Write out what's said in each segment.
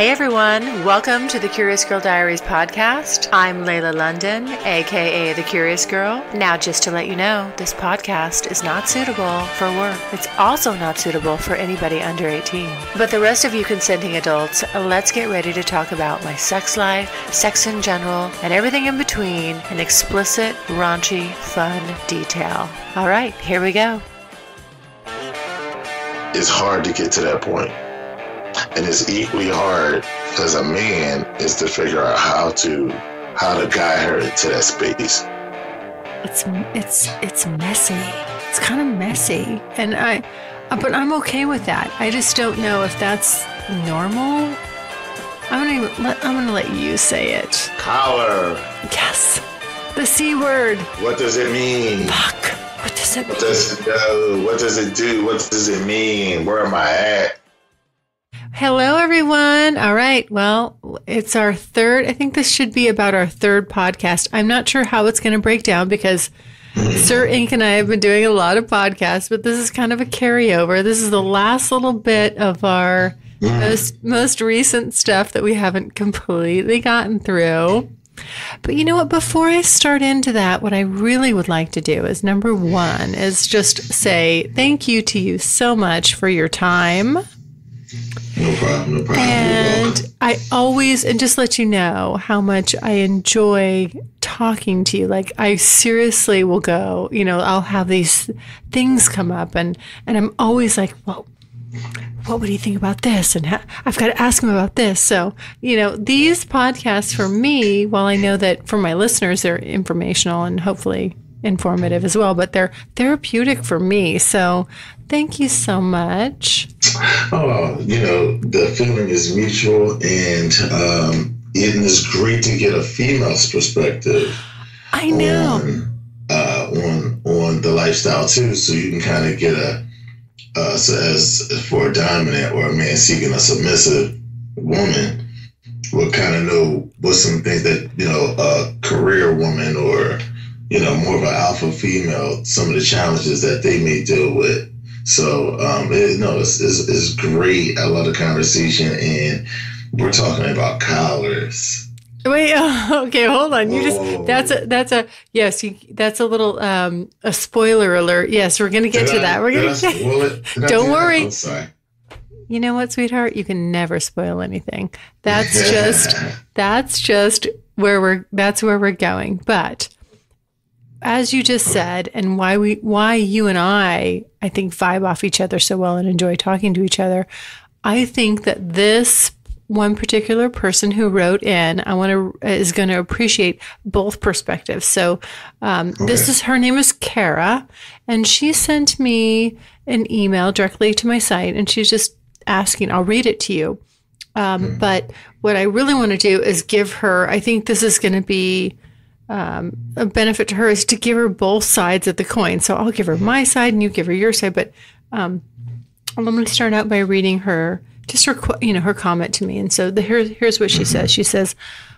Hey everyone, welcome to the Curious Girl Diaries podcast. I'm Layla London, aka The Curious Girl. Now, just to let you know, this podcast is not suitable for work. It's also not suitable for anybody under 18. But the rest of you consenting adults, let's get ready to talk about my sex life, sex in general, and everything in between in explicit, raunchy, fun detail. All right, here we go. It's hard to get to that point and it's equally hard as a man is to figure out how to how to guide her into that space. It's it's it's messy. It's kind of messy, and I, uh, but I'm okay with that. I just don't know if that's normal. I'm gonna let, I'm gonna let you say it. Collar. Yes. The c word. What does it mean? Fuck. What does it what? Does it do? What does it do? What does it mean? Where am I at? Hello, everyone. All right. Well, it's our third. I think this should be about our third podcast. I'm not sure how it's going to break down because Sir Inq and I have been doing a lot of podcasts, but this is kind of a carryover. This is the last little bit of our most most recent stuff that we haven't completely gotten through. But you know what? Before I start into that, what I really would like to do is number one is just say thank you to you so much for your time no problem. No problem. And I always, and just let you know how much I enjoy talking to you. Like I seriously will go, you know, I'll have these things come up and, and I'm always like, well, what would he think about this? And ha- I've got to ask him about this. So, you know, these podcasts for me, while I know that for my listeners, they're informational and hopefully informative as well, but they're therapeutic for me. So thank you so much. Oh, you know, the feeling is mutual and um, it is great to get a female's perspective. I know. On, uh, on, on the lifestyle too. So you can kind of get a, uh, so as for a dominant or a man seeking a submissive woman, will kind of know what some things that, you know, a career woman or you know, more of an alpha female, some of the challenges that they may deal with. So, um, it, no, it's, it's, it's great. I love the conversation, and we're talking about collars. Wait, okay, hold on. You just that's a that's a yes, you, that's a little um a spoiler alert. Yes, we're gonna get did to I, that. We're gonna get, don't do worry. Oh, sorry. You know what, sweetheart? You can never spoil anything. That's just that's just where we're that's where we're going. But as you just said, and why we why you and I I think vibe off each other so well and enjoy talking to each other. I think that this one particular person who wrote in, I want to is going to appreciate both perspectives. So, um, okay. this is her name is Kara, and she sent me an email directly to my site, and she's just asking. I'll read it to you. Um, mm-hmm. But what I really want to do is give her. I think this is going to be um, a benefit to her is to give her both sides of the coin. So I'll give her my side and you give her your side. But um, I'm going to start out by reading her just her you know her comment to me. And so the, here, here's what she says. She says,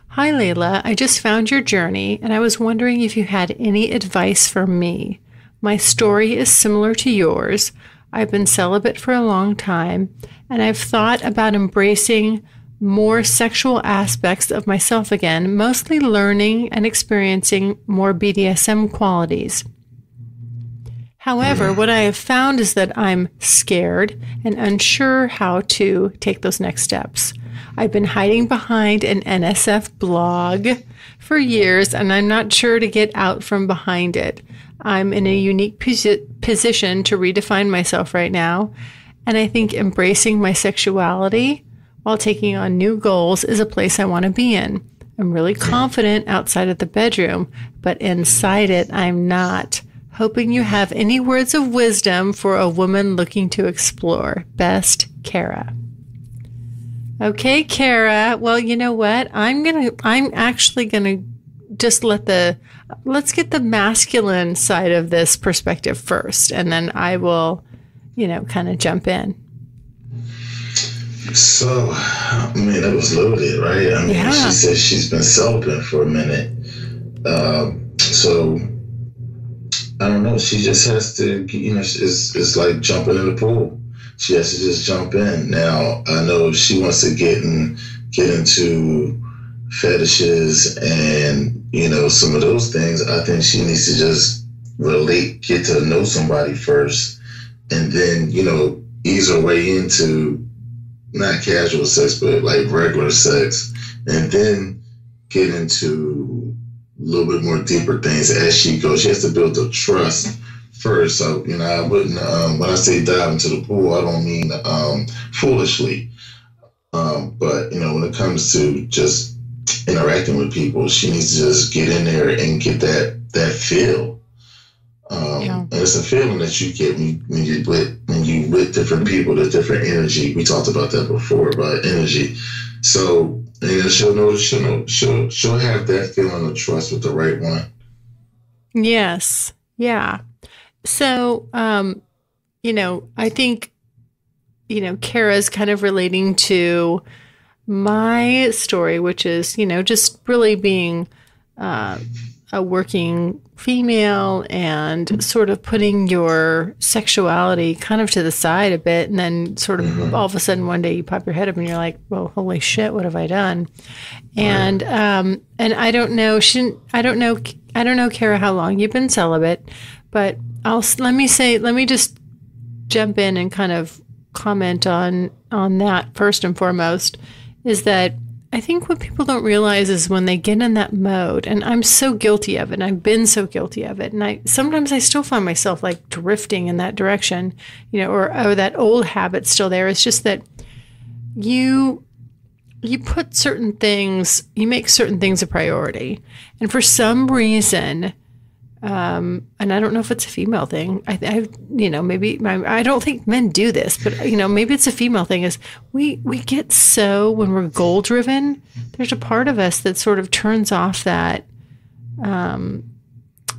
"Hi Layla, I just found your journey, and I was wondering if you had any advice for me. My story is similar to yours. I've been celibate for a long time, and I've thought about embracing." More sexual aspects of myself again, mostly learning and experiencing more BDSM qualities. However, what I have found is that I'm scared and unsure how to take those next steps. I've been hiding behind an NSF blog for years and I'm not sure to get out from behind it. I'm in a unique posi- position to redefine myself right now, and I think embracing my sexuality while taking on new goals is a place I want to be in. I'm really confident outside of the bedroom, but inside it, I'm not. Hoping you have any words of wisdom for a woman looking to explore. Best, Kara. Okay, Kara. Well, you know what? I'm going to, I'm actually going to just let the, let's get the masculine side of this perspective first, and then I will, you know, kind of jump in. So, I mean, it was loaded, right? I mean, yeah. she says she's been celibate for a minute. Um, so, I don't know. She just has to, you know, it's, it's like jumping in the pool. she has to just jump in. Now I know she wants to get in get into fetishes and you know some of those things, I think she needs to just relate, get to know somebody first, and then you know ease her way into not casual sex, but like regular sex, and then get into a little bit more deeper things as she goes. She has to build the trust first. So, you know, I wouldn't, um, when I say dive into the pool, I don't mean um, foolishly. Um, but, you know, when it comes to just interacting with people, she needs to just get in there and get that, that feel. Um, yeah. And it's a feeling that you get when, when you with when you with different people, the different energy. We talked about that before about energy. So and she'll know she'll know she'll she'll have that feeling of trust with the right one. Yes. Yeah. So um, you know, I think you know, Kara's kind of relating to my story, which is, you know, just really being uh, a working female and sort of putting your sexuality kind of to the side a bit. And then sort of mm-hmm. all of a sudden one day you pop your head up and you're like well holy shit what have i done? And um and i don't know she i don't know i don't know kara how long you've been celibate but i'll let me say let me just jump in and kind of comment on on that first and foremost is that I think what people don't realize is when they get in that mode, and I'm so guilty of it, and I've been so guilty of it, and I sometimes I still find myself like drifting in that direction, you know, or or that old habit still there. It's just that you you put certain things, you make certain things a priority, and for some reason, um, and I don't know if it's a female thing. I, I you know, maybe my, I don't think men do this, but you know, maybe it's a female thing. Is we we get so when we're goal driven, there's a part of us that sort of turns off that, um,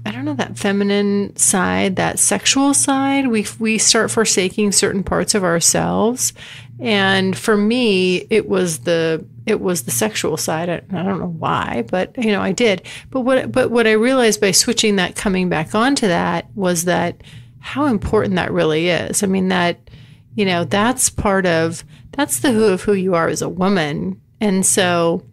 I don't know, that feminine side, that sexual side. We we start forsaking certain parts of ourselves, and for me, it was the it was the sexual side. I, I, don't know why, but you know, I did. But what but what I realized by switching that coming back onto that was that how important that really is. I mean that you know, that's part of that's the who of who you are as a woman. And so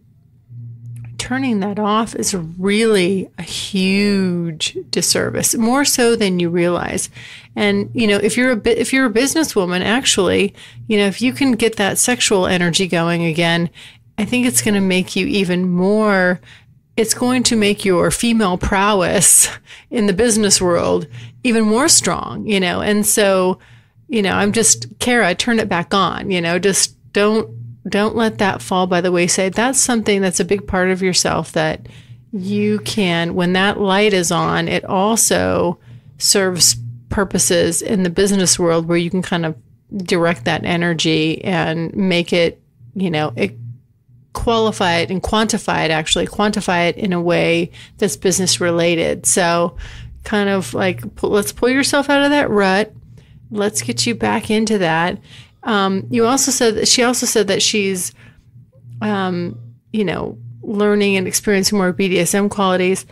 turning that off is really a huge disservice, more so than you realize. And you know, if you're a if you're a businesswoman, actually, you know, if you can get that sexual energy going again, I think it's going to make you even more. It's going to make your female prowess in the business world even more strong, you know. And so, you know, I'm just Kara, turn it back on, you know, just don't don't let that fall by the wayside. That's something that's a big part of yourself that you can when that light is on, it also serves purposes in the business world where you can kind of direct that energy and make it, you know, it qualify it and quantify it actually quantify it in a way that's business related. So kind of like let's pull yourself out of that rut. Let's get you back into that um, you also said that she also said that she's um, you know learning and experiencing more bdsm qualities.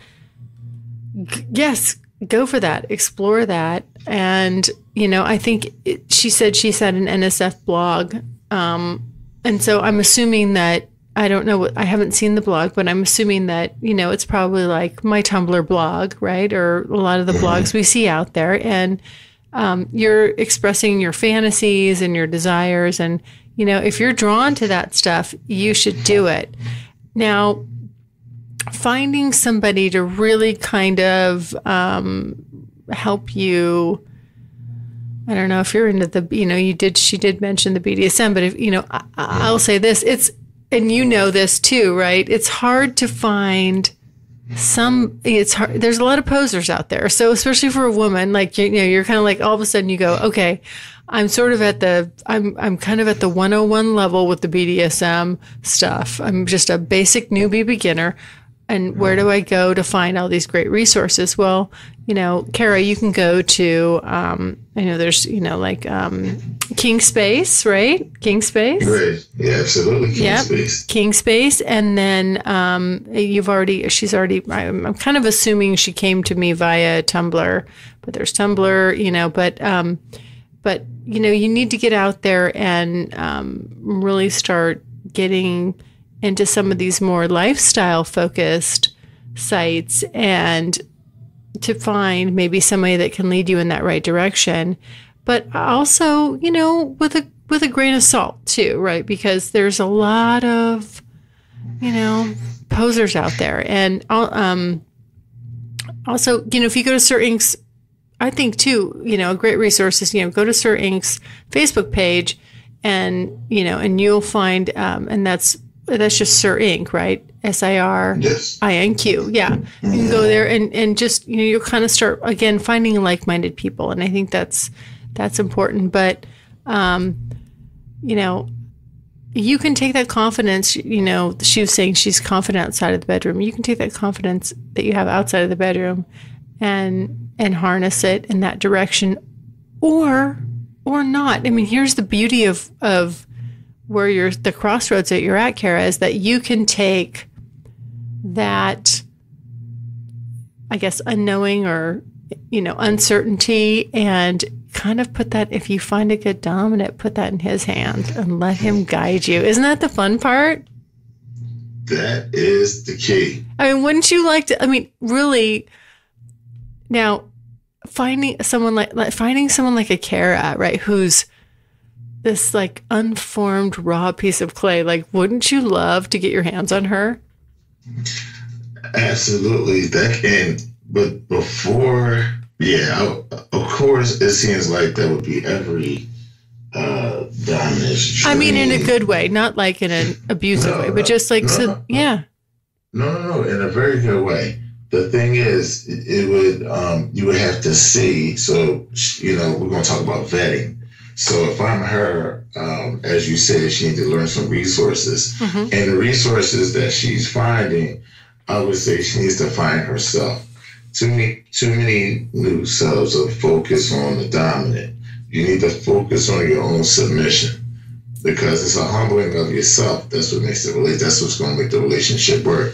G- yes go for that. Explore that. And you know i think it, she said she had an nsf blog. Um, and so i'm assuming that I don't know what I haven't seen the blog, but I'm assuming that, you know, it's probably like my Tumblr blog, right? Or a lot of the blogs we see out there. And um, you're expressing your fantasies and your desires. And, you know, if you're drawn to that stuff, you should do it. Now, finding somebody to really kind of um, help you. I don't know if you're into the, you know, you did, she did mention the BDSM, but if, you know, I, I'll say this, it's, and you know this too, right? It's hard to find some it's hard there's a lot of posers out there. So especially for a woman like you, know you're kind of like all of a sudden you go okay i'm sort of at the i'm i'm kind of at the 101 level with the bdsm stuff. I'm just a basic newbie beginner. And where do I go to find all these great resources? Well, you know, Kara, you can go to, um, I know there's, you know, like um, King Space, right? King Space. Right. Yeah, absolutely. King yep. Space. King Space. And then um, you've already, she's already, I'm, I'm, kind of assuming she came to me via Tumblr, but there's Tumblr, you know, but um, but you know, you need to get out there and um, really start getting into some of these more lifestyle focused sites and to find maybe somebody that can lead you in that right direction. But also you know with a with a grain of salt too right? Because there's a lot of you know posers out there. And um also you know if you go to sir inq's i think too you know a great resource is you know go to sir inq's facebook page and you know and you'll find um, and that's that's just Sir Inq, right? S I R I N Q. Yeah. You can go there and, and just, you know, you'll kind of start again finding like minded people. And I think that's that's important. But um, you know, you can take that confidence, you know, she was saying she's confident outside of the bedroom. You can take that confidence that you have outside of the bedroom and and harness it in that direction or or not. I mean, here's the beauty of of where you're the crossroads that you're at, Kara, is that you can take that, I guess, unknowing or you know uncertainty and kind of put that if you find a good dominant put that in his hand and let him guide you isn't that the fun part that is the key i mean wouldn't you like to i mean really now finding someone like, like finding someone like a Kara, right, who's this like unformed raw piece of clay. Like, wouldn't you love to get your hands on her? Absolutely. That can, but before, yeah, of course, it seems like that would be every uh. I mean, in a good way, not like in an abusive no, way, but just like, no, so, no, yeah. No, no, no, in a very good way. The thing is, it would, um, you would have to see. So, you know, we're going to talk about vetting so if I'm her, um, as you said, she needs to learn some resources. Mm-hmm. And the resources that she's finding, I would say she needs to find herself. Too many, too many new selves are focused on the dominant. You need to focus on your own submission because it's a humbling of yourself. That's what makes it really. That's what's going to make the relationship work.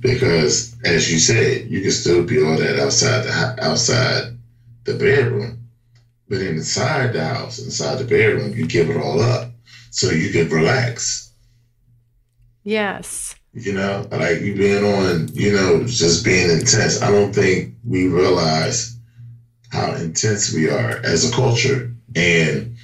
Because as you said, you can still be all that outside the outside the bedroom but inside the house, inside the bedroom, you give it all up so you can relax. Yes. You know, like you being on, you know, just being intense. I don't think we realize how intense we are as a culture. And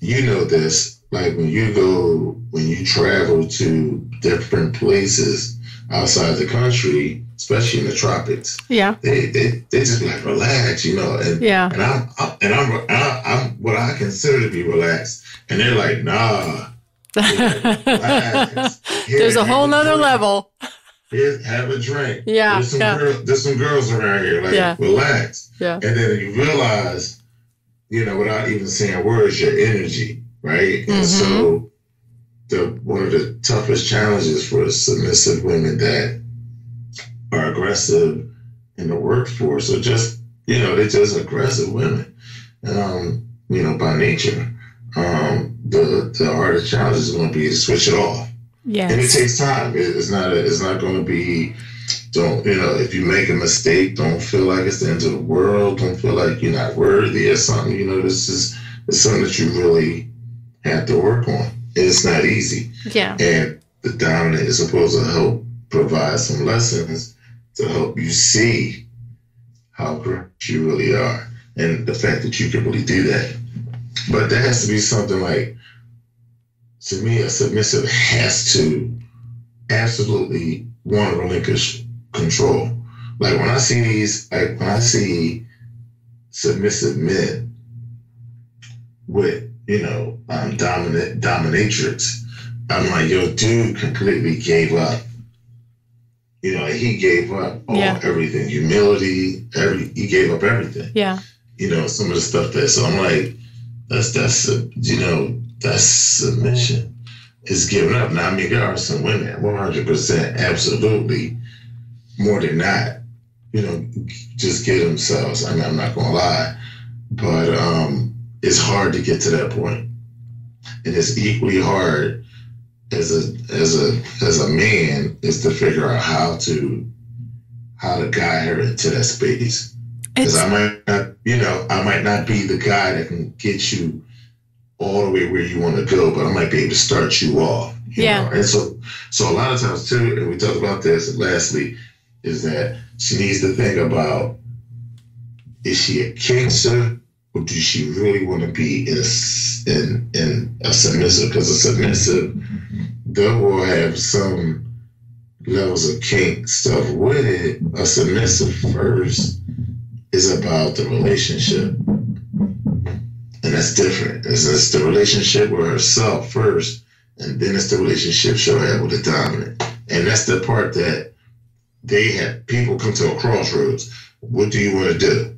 you know this, like when you go, when you travel to different places outside the country, especially in the tropics. Yeah. They they, they just like relax, you know. And yeah. And I'm, I'm and I'm, I'm I'm what I consider to be relaxed, and they're like, nah. There's a whole nother level. Here, have a drink. Yeah. There's some, yeah. Girl, there's some girls around here. Like, yeah. relax. Yeah. And then you realize, you know, without even saying words, your energy, right? Mm-hmm. And so the one of the toughest challenges for submissive women that are aggressive in the workforce or just, you know, they're just aggressive women, um, you know, by nature. Um, the the hardest challenge is going to be to switch it off. Yeah. And it takes time. It's not a, it's not going to be don't you know if you make a mistake don't feel like it's the end of the world don't feel like you're not worthy or something you know this is it's something that you really have to work on it's not easy yeah and the dominant is supposed to help provide some lessons to help you see how great you really are and the fact that you can really do that. But there has to be something like, to me, a submissive has to absolutely want to relinquish control. Like when I see these, like when I see submissive men with, you know, um, dominant dominatrix, I'm like, yo, dude completely gave up you know, he gave up all yeah. everything, humility, every he gave up everything. Yeah. You know, some of the stuff that so I'm like, that's that's a, you know, that's submission. Is giving up. Now I mean there are some women, one hundred percent, absolutely, more than not, you know, just get themselves. I mean, I'm not gonna lie. But um it's hard to get to that point. And it's equally hard as a as a as a man is to figure out how to how to guide her into that space. Because I might not, you know, I might not be the guy that can get you all the way where you want to go, but I might be able to start you off. You yeah. Know? And so, so a lot of times too, and we talked about this lastly, is that she needs to think about is she a kinkster or does she really want to be in in, in a submissive? Because a submissive, they will have some levels of kink stuff with it. A submissive first is about the relationship. And that's different. It's, it's the relationship with herself first, and then it's the relationship she'll have with the dominant. And that's the part that they have people come to a crossroads. What do you want to do?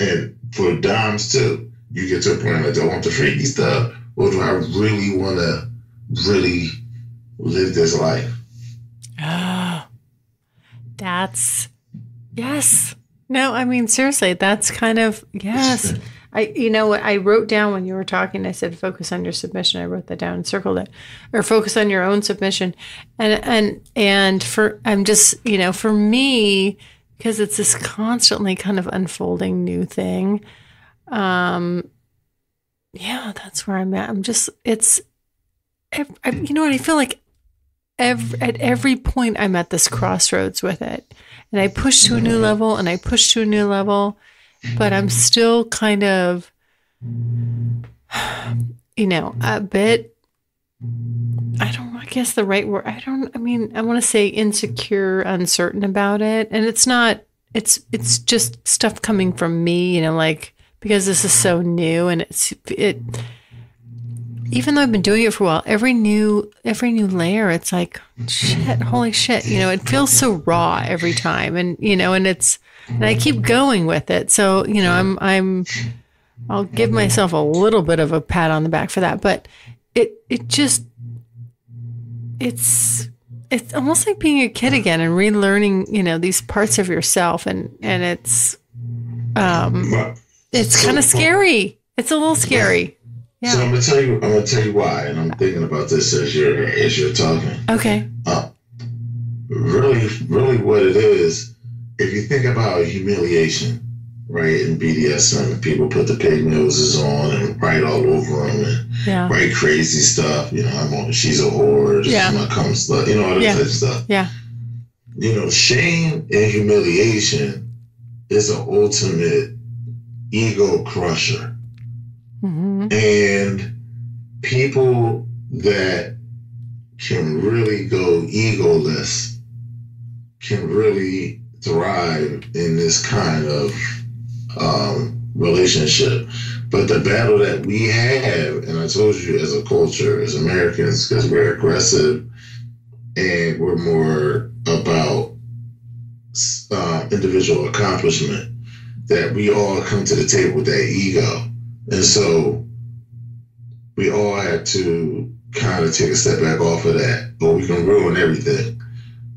And for doms too, you get to a point like, do I want the freaky stuff, or do I really want to really live this life? Oh, that's yes. No, I mean seriously, that's kind of yes. I, you know what I wrote down when you were talking. I said, focus on your submission. I wrote that down and circled it, or focus on your own submission. And and and for I'm just you know for me because it's this constantly kind of unfolding new thing. Um, yeah, that's where I'm at. I'm just it's, I, you know what I feel like. Every, at every point, I'm at this crossroads with it, and I push to a new level, and I push to a new level but I'm still kind of, you know, a bit. I don't. I guess the right word. I don't. I mean, I want to say insecure, uncertain about it, and it's not. It's it's just stuff coming from me. You know, like because this is so new, and it's it. Even though I've been doing it for a while, every new every new layer, it's like shit, holy shit. You know, it feels so raw every time, and you know, and it's and I keep going with it. So you know, I'm I'm I'll give myself a little bit of a pat on the back for that. But it it just it's it's almost like being a kid again and relearning you know these parts of yourself and and it's um it's kind of scary. It's a little scary. Yeah. So I'm gonna tell you. I'm gonna tell you why, and I'm thinking about this as you're as you're talking. Okay. Uh, really, really, what it is if you think about humiliation, right, in BDSM, people put the pig noses on and write all over them and yeah. write crazy stuff. You know, I'm on, she's a whore, yeah. my cum slut, you know, all that yeah. type of stuff. Yeah. You know, shame and humiliation is an ultimate ego crusher. Mm-hmm. And people that can really go egoless can really thrive in this kind of um, relationship. But the battle that we have, and I told you as a culture, as Americans, because we're aggressive and we're more about uh, individual accomplishment, that we all come to the table with that ego. And so we all have to kind of take a step back off of that, or we can ruin everything.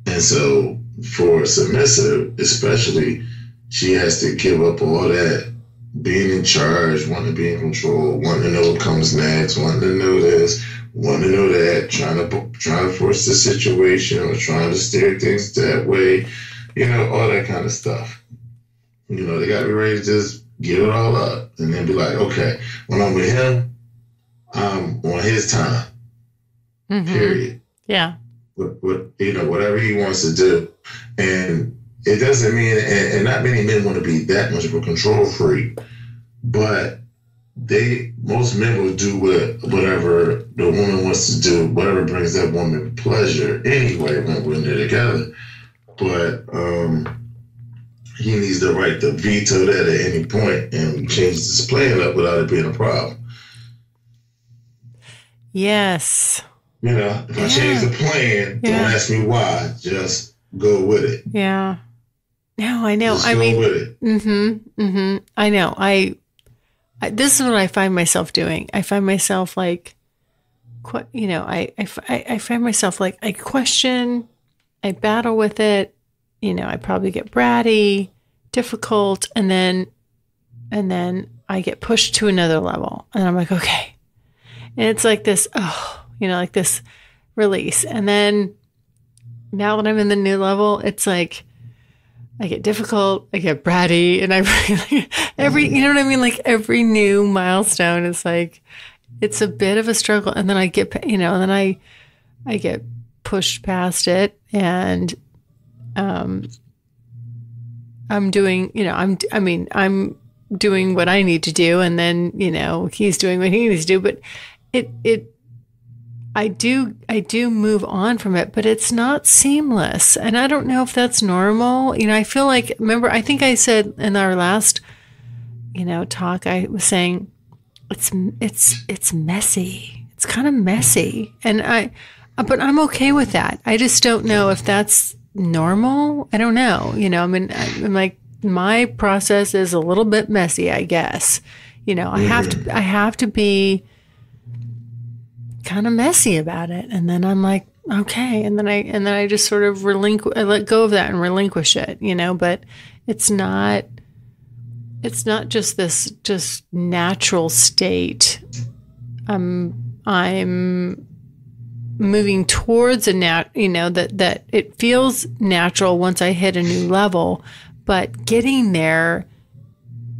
And so for submissive, especially, she has to give up all that being in charge, wanting to be in control, wanting to know what comes next, wanting to know this, wanting to know that, trying to trying to force the situation or trying to steer things that way, you know, all that kind of stuff. You know, they got to be ready to just give it all up and then be like, okay, when I'm with him, I'm on his time. Mm-hmm. Period. Yeah what, what you know whatever he wants to do, and it doesn't mean and, and not many men want to be that much of a control freak, but they most men will do what whatever the woman wants to do, whatever brings that woman pleasure anyway when they're together. But um, he needs the right to veto that at any point and change his plan up without it being a problem. Yes. You know, if yeah. I change the plan, yeah. don't ask me why. Just go with it. Yeah. No, I know. Just I mean, mm-hmm, mm-hmm. I know. I, I, this is what I find myself doing. I find myself like, you know, I, I, I find myself like I question, I battle with it. You know, I probably get bratty, difficult, and then, and then I get pushed to another level, and I'm like, okay, and it's like this. Oh, you know, like this release. And then now that I'm in the new level, it's like, I get difficult, I get bratty, and I every you know what I mean. Like every new milestone is like it's a bit of a struggle, and then I get you know, and then I I get pushed past it, and um, I'm doing you know I'm I mean I'm doing what I need to do, and then you know he's doing what he needs to do, but it it I do I do move on from it, but it's not seamless. And I don't know if that's normal. You know, I feel like remember I think I said in our last you know talk I was saying it's it's it's messy. It's kind of messy. And I but I'm okay with that. I just don't know if that's normal. I don't know. You know, I mean I'm like my process is a little bit messy, I guess. You know, I have to mm-hmm. I have to be kind of messy about it. And then I'm like, okay. And then I, and then I just sort of relinquish, I let go of that and relinquish it, you know, but it's not, it's not just this just natural state. I'm, I'm moving towards a nat, you know, that, that it feels natural once I hit a new level, but getting there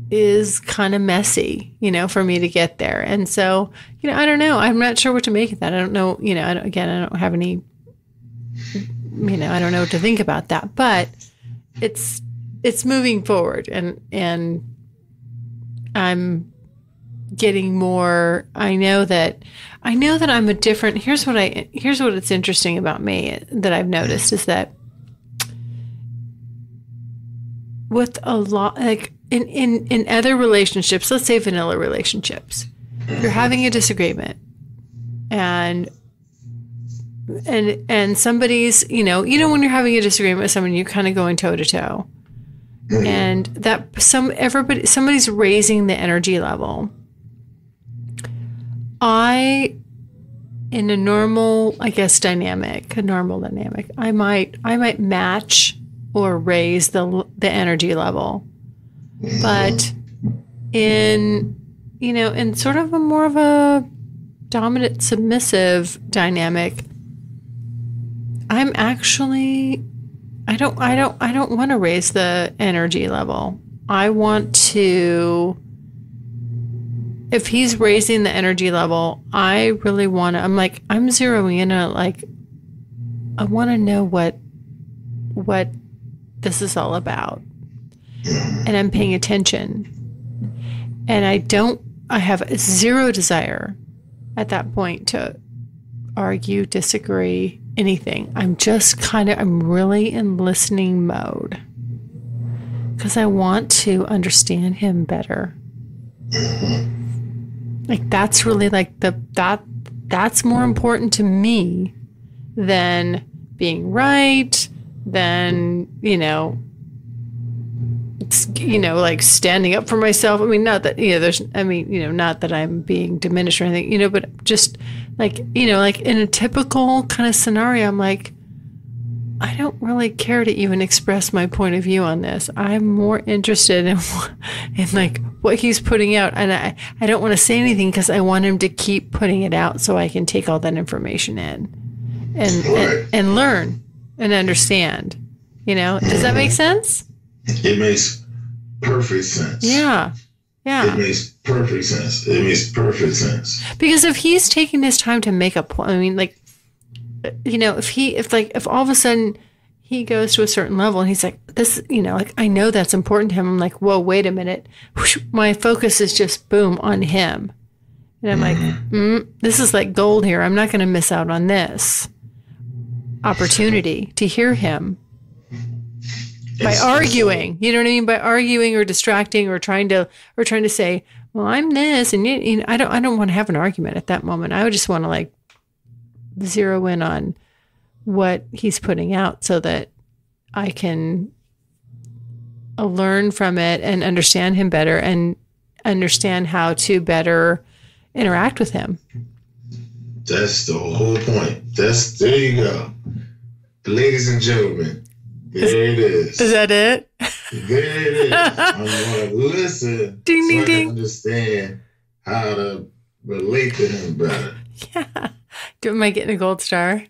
is kind of messy, you know, for me to get there. And so, you know, I don't know. I'm not sure what to make of that. I don't know, you know, I again, I don't have any, you know, I don't know what to think about that, but it's, it's moving forward and, and I'm getting more, I know that, I know that I'm a different, here's what I, here's what it's interesting about me that I've noticed is that with a lot, like in, in, in other relationships, let's say vanilla relationships, you're having a disagreement. And and and somebody's you know you know when you're having a disagreement with someone you're kind of going toe to toe and that some everybody somebody's raising the energy level. I in a normal i guess dynamic a normal dynamic i might i might match or raise the the energy level but in, you know, in sort of a more of a dominant submissive dynamic, I'm actually I don't I don't I don't want to raise the energy level. I want to if he's raising the energy level, I really want to I'm like I'm zeroing in on like I want to know what what this is all about and I'm paying attention. And I don't, I have zero desire at that point to argue, disagree, anything. I'm just kind of, I'm really in listening mode because I want to understand him better. Like that's really like the, that, that's more important to me than being right, than, you know, you know, like standing up for myself. I mean, not that, you know, there's, I mean, you know, not that I'm being diminished or anything, you know, but just like, you know, like in a typical kind of scenario, I'm like, I don't really care to even express my point of view on this. I'm more interested in, in like what he's putting out. And I, I don't want to say anything because I want him to keep putting it out so I can take all that information in and, and, and learn and understand. You know, does that make sense? It makes perfect sense. Yeah. Yeah. It makes perfect sense. It makes perfect sense. Because if he's taking his time to make a point, I mean, like, you know, if he, if like, if all of a sudden he goes to a certain level and he's like, this, you know, like, I know that's important to him. I'm like, whoa, wait a minute. My focus is just boom on him. And I'm mm-hmm. like, mm, this is like gold here. I'm not going to miss out on this opportunity to hear him by arguing. You know what I mean? By arguing or distracting or trying to or trying to say, "Well, I'm this," and you, you know, I don't I don't want to have an argument at that moment. I would just want to like zero in on what he's putting out so that I can uh, learn from it and understand him better and understand how to better interact with him. That's the whole point. That's there you go. Ladies and gentlemen, there it is. Is that it? There it is. I'm going to listen ding, so ding, I ding. understand how to relate to him better. Yeah. Do, am I getting a gold star?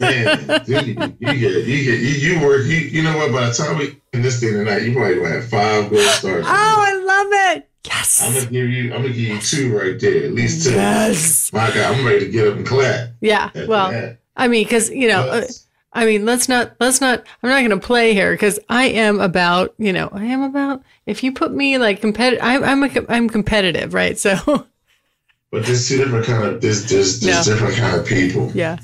Man, you, you get you get you, you work you you know what? By the time we in this thing tonight, you probably gonna have five gold stars. Oh, I love it. Yes. I'm gonna give you. I'm gonna give you two right there, at least two. Yes. My God, I'm ready to get up and clap. Yeah. Well, I mean, because you know, uh, I mean, let's not, let's not. I'm not gonna play here because I am about, you know, I am about. If you put me like competitive, I'm, I'm, a, I'm competitive, right? So. But there's two different kind of there's there's, there's no. different kind of people. Yeah.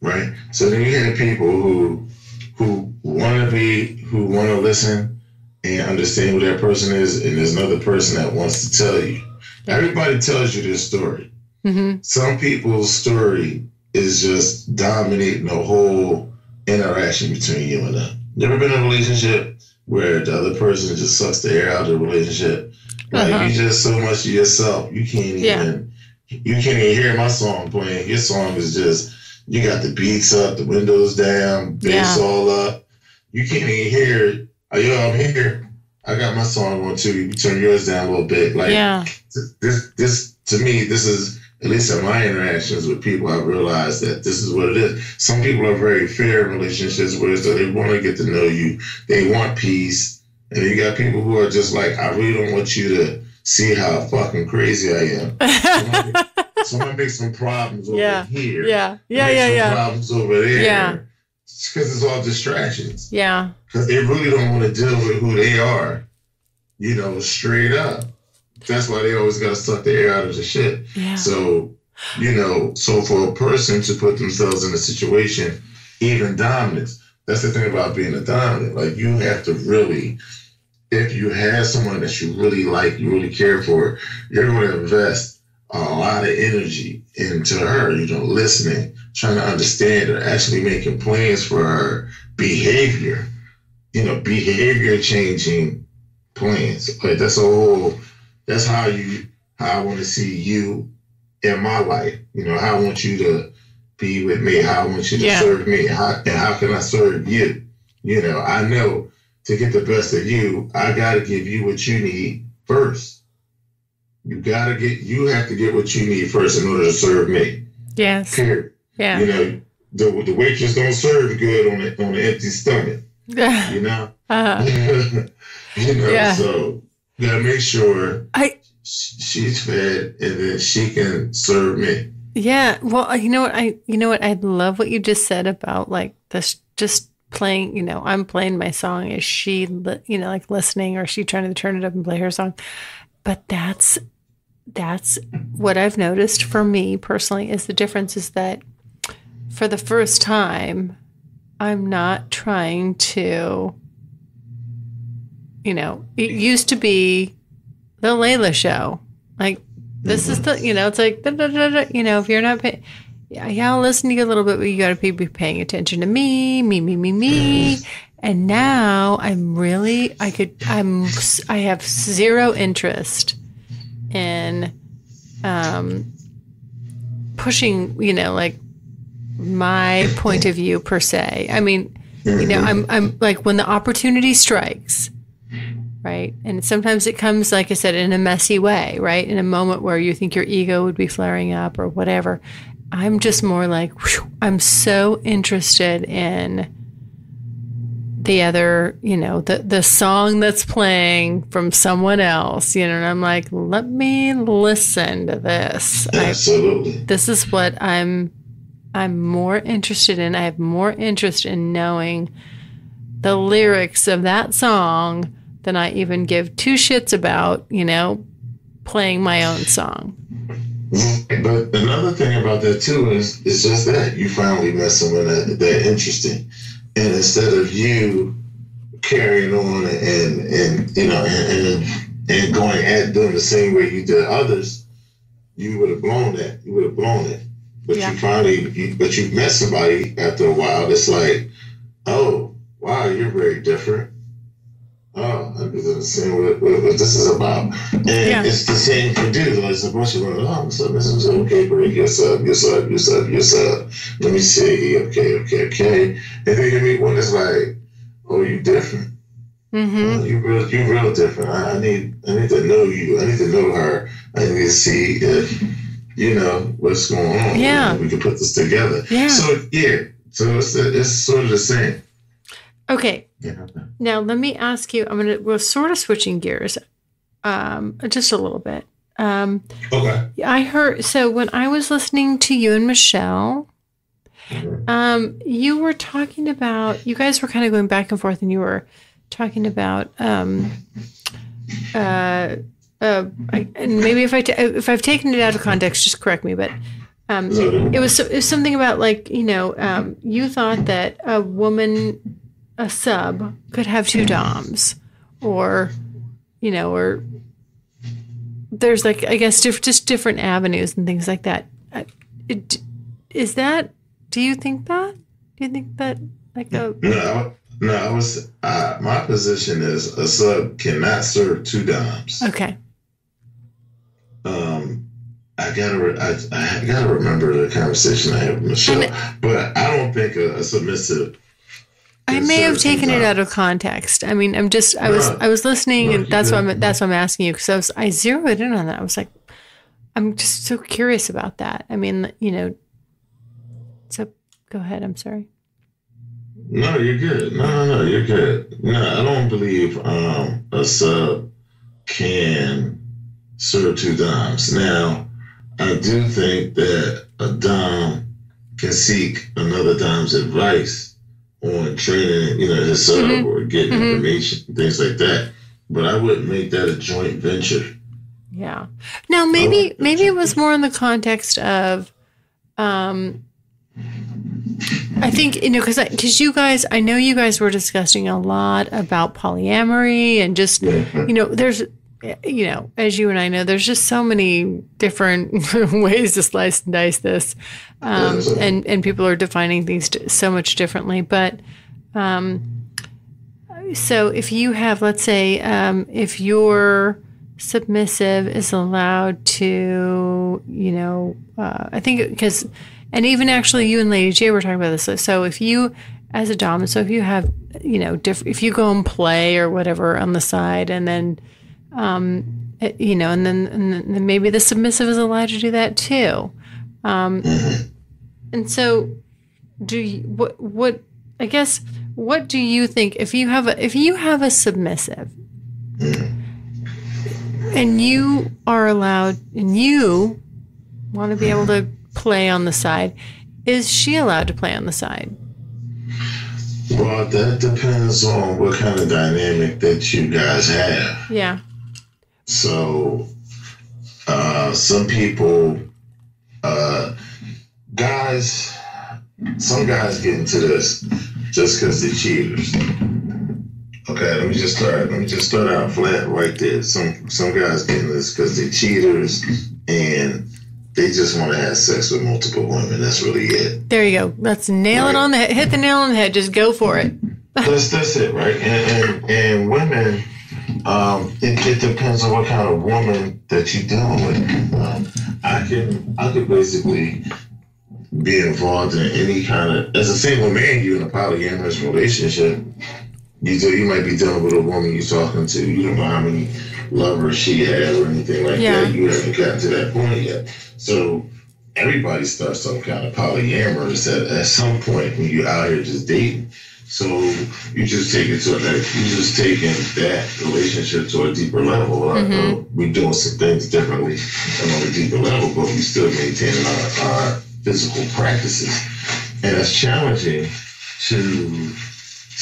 Right. So then you have people who who want to be who want to listen and understand who that person is, and there's another person that wants to tell you. Everybody tells you their story. Mm-hmm. Some people's story is just dominating the whole interaction between you and them. Never been in a relationship where the other person just sucks the air out of the relationship. Like uh-huh. you just so much of yourself. You can't yeah. even you can't even hear my song playing. Your song is just you got the beats up, the windows down, bass yeah. all up. You can't even hear. Oh, yo, I'm here. I got my song on too. You turn yours down a little bit. Like yeah. this, this to me, this is at least in my interactions with people, I've realized that this is what it is. Some people are very fair in relationships where so they want to get to know you, they want peace, and you got people who are just like, I really don't want you to see how fucking crazy I am. so I'm gonna make some problems over yeah. here. Yeah, yeah, yeah, yeah. Problems over there. Yeah, because it's all distractions. Yeah, because they really don't want to deal with who they are. You know, straight up. That's why they always gotta suck the air out of the shit. Yeah. So, you know, so for a person to put themselves in a situation, even dominance, that's the thing about being a dominant. Like you have to really, if you have someone that you really like, you really care for, you're going to invest a lot of energy into her. You know, listening, trying to understand her, actually making plans for her behavior. You know, behavior changing plans. Like that's a whole that's how you how I want to see you in my life. You know, how I want you to be with me, how I want you to yeah. serve me, how, and how can I serve you? You know, I know to get the best of you, I got to give you what you need first. You got to get, you have to get what you need first in order to serve me. Yes. Period. Yeah. You know, the, the waitress don't serve good on it on an empty stomach. you know. Uh-huh. you know. Yeah. So gotta make sure I she's fed and then she can serve me. Yeah. Well, you know what I you know what I love what you just said about like this just playing, you know, I'm playing my song is she you know like listening or she trying to turn it up and play her song. But that's that's what I've noticed for me personally is the difference is that for the first time I'm not trying to you know, it used to be the Layla show. Like this is the, you know, it's like, da, da, da, you know, if you're not paying, yeah, yeah, I'll listen to you a little bit, but you got to be paying attention to me, me, me, me, me. And now I'm really, I could, I'm, I have zero interest in, um, pushing, you know, like my point of view per se. I mean, you know, I'm, I'm like when the opportunity strikes, right? And sometimes it comes, like I said, in a messy way, right? In a moment where you think your ego would be flaring up or whatever. I'm just more like, whew, I'm so interested in the other, you know, the the song that's playing from someone else, you know, and I'm like, let me listen to this. Absolutely. I, this is what I'm I'm more interested in. I have more interest in knowing the lyrics of that song than I even give two shits about, you know, playing my own song. But another thing about that too is is just that you finally met someone that, that interesting, and instead of you carrying on and and you know and and, and going at them the same way you did others, you would have blown that. You would have blown it. But yeah. you finally, you, but you met somebody after a while. It's like, oh wow, you're very different Oh, the same what, what, what, this is about. And yeah. it's the same for dudes. Like, it's a bunch of oh, what's up, this is okay, great, yes, up, yes, up, yes, up, yes, up. Let me see, okay, okay, okay. And then you meet one that's like, oh, you different. Mm-hmm. Uh, you real, you real different. I, I, need, I need to know you. I need to know her. I need to see if, you know, what's going on. Yeah. We can put this together. Yeah. So, yeah, So it's it's sort of the same. Okay. Yeah. Now let me ask you. I'm gonna we're sort of switching gears, um, just a little bit. Um, okay. I heard so when I was listening to you and Michelle, mm-hmm. um, you were talking about you guys were kind of going back and forth, and you were talking about um, uh, uh, I, and maybe if I t- if I've taken it out of context, just correct me. But um, it was it was something about like you know um, you thought that a woman a sub could have two doms, or you know, or there's like I guess diff- just different avenues and things like that. It, is that? Do you think that? Do you think that like a no? No, I was uh, my position is a sub cannot serve two doms. Okay. Um, I gotta re- I, I gotta remember the conversation I had with Michelle, but I don't think a, a submissive I may have taken it out of context. I mean, I'm just I was I was listening, and that's why I'm that's why I'm asking you because I was I zeroed in on that. I was like, I'm just so curious about that. I mean, you know. So go ahead. I'm sorry. No, you're good. No, no, no, you're good. No, I don't believe um, a sub can serve two doms. Now, I do think that a dom can seek another dom's advice on training, you know, his sub mm-hmm. or getting mm-hmm. information, things like that. But I wouldn't make that a joint venture. Yeah. Now maybe maybe it was more in the context of um I think you know because because you guys I know you guys were discussing a lot about polyamory and just mm-hmm. you know there's you know as you and I know there's just so many different ways to slice and dice this um, and and people are defining things so much differently. But um, so if you have, let's say, um, if your submissive is allowed to, you know, uh, I think because, and even actually, you and Lady J were talking about this. So, so if you as a dom, so if you have, you know, diff- if you go and play or whatever on the side, and then um, it, you know, and then, and then maybe the submissive is allowed to do that too. Um. And so, do you, what what I guess what do you think if you have a if you have a submissive and you are allowed and you want to be able to play on the side, is she allowed to play on the side? Well, that depends on what kind of dynamic that you guys have. Yeah. So, uh, some people uh, guys, some guys get into this just because they're cheaters. Okay, let me just start. Let me just start out flat right there. Some some guys get into this because they're cheaters and they just want to have sex with multiple women. That's really it. There you go. Let's nail right? it on the head. Hit the nail on the head. Just go for it. that's that's it, right? And and, and women, um, it, it depends on what kind of woman that you're dealing with. Um, I can I could basically be involved in any kind of as a single man, you in a polyamorous relationship, you do you might be dealing with a woman you're talking to. You don't know how many lovers she has or anything like yeah. that. You haven't gotten to that point yet. So everybody starts some kind of polyamorous at, at some point when you're out here just dating. So you just take it to that you just taking that relationship to a deeper level. Mm-hmm. Uh, we're doing some things differently and on a deeper level, but we still maintaining our, our physical practices. And that's challenging to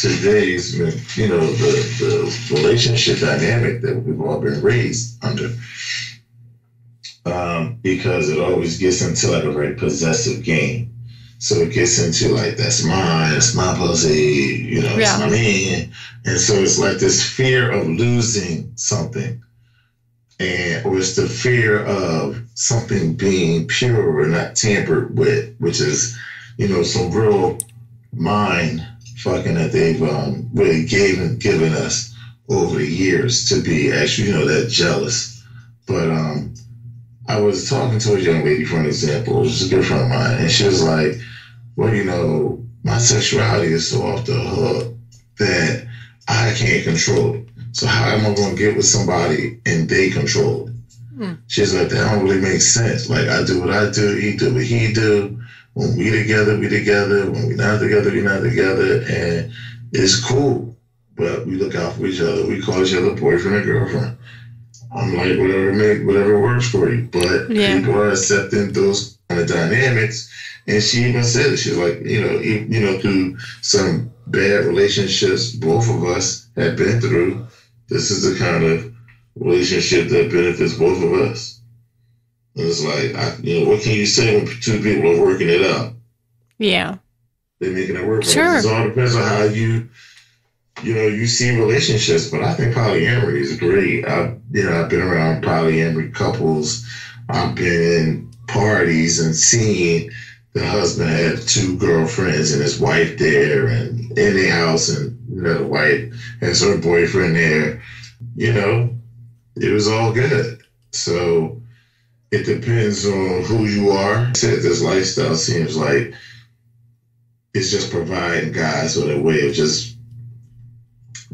today's, you know, the, the relationship dynamic that we've all been raised under. Um, because it always gets into like a very possessive game. So it gets into like, that's mine, it's my pussy, you know, yeah. it's my man. And so it's like this fear of losing something and or it's the fear of something being pure or not tampered with, which is, you know, some real mind fucking that they've um, really given given us over the years to be actually, you know, that jealous. But um, I was talking to a young lady for an example, is a good friend of mine, and she was like, "Well, you know, my sexuality is so off the hook that I can't control it." So how am I going to get with somebody and they control it? Hmm. She's like, that don't really make sense. Like I do what I do, he do what he do. when we together, we together. When we not together, we not together, and it's cool. But we look out for each other. We call each other boyfriend and girlfriend. I'm like whatever make whatever works for you. But yeah. people are accepting those kind of dynamics. And she even said it. She's like, you know, you know, through some bad relationships both of us have been through. This is the kind of relationship that benefits both of us. And it's like, I, you know, what can you say when two people are working it out? Yeah. They're making it work. Sure. It all depends on how you, you know, you see relationships. But I think polyamory is great. I've, you know, I've been around polyamory couples. I've been in parties and seeing the husband had two girlfriends and his wife there and in the house and you know the wife has her boyfriend there. You know, it was all good. So it depends on who you are. Said this lifestyle seems like it's just providing guys with a way of just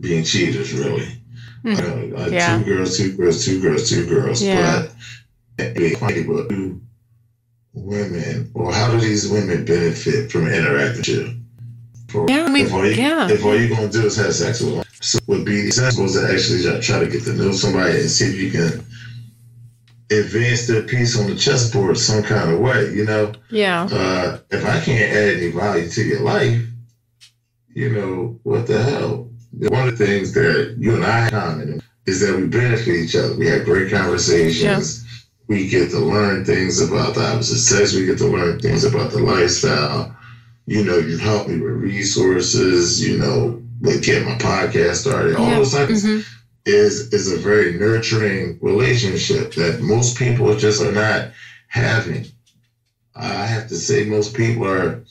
being cheaters, really. Mm-hmm. Uh, yeah. Two girls, two girls, two girls, two girls. Yeah. But, but women, or how do these women benefit from interacting with yeah, I mean, if all, you, yeah. if all you're going to do is have sex with them, so would be supposed to actually try to get to know somebody and see if you can advance their piece on the chessboard some kind of way, you know? Yeah. Uh, if I can't add any value to your life, you know, what the hell? One of the things that you and I have common is that we benefit each other. We have great conversations. Yeah we get to learn things about the opposite sex. We get to learn things about the lifestyle. You know, you help me with resources. You know, like get my podcast started. All those things mm-hmm. is is a very nurturing relationship that most people just are not having. I have to say, most people are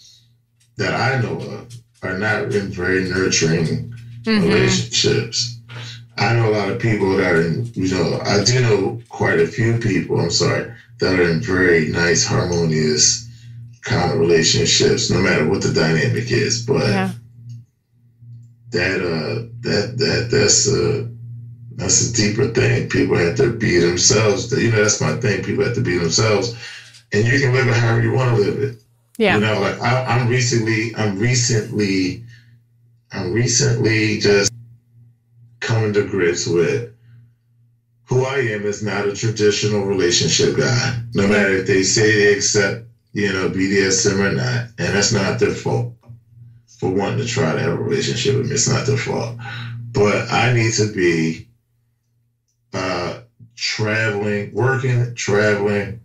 that I know of are not in very nurturing mm-hmm. relationships. I know a lot of people that are in, you know, I do know quite a few people, I'm sorry, that are in very nice, harmonious kind of relationships, no matter what the dynamic is. But yeah. that, uh, that, that, that's a, that's a deeper thing. People have to be themselves. You know, that's my thing. People have to be themselves. And you can live it however you want to live it. Yeah. You know, like I, I'm recently, I'm recently, I'm recently just coming to grips with who I am is not a traditional relationship guy. No matter if they say they accept, you know, BDSM or not, and that's not their fault for wanting to try to have a relationship with me. It's not their fault, but I need to be uh, traveling, working, traveling,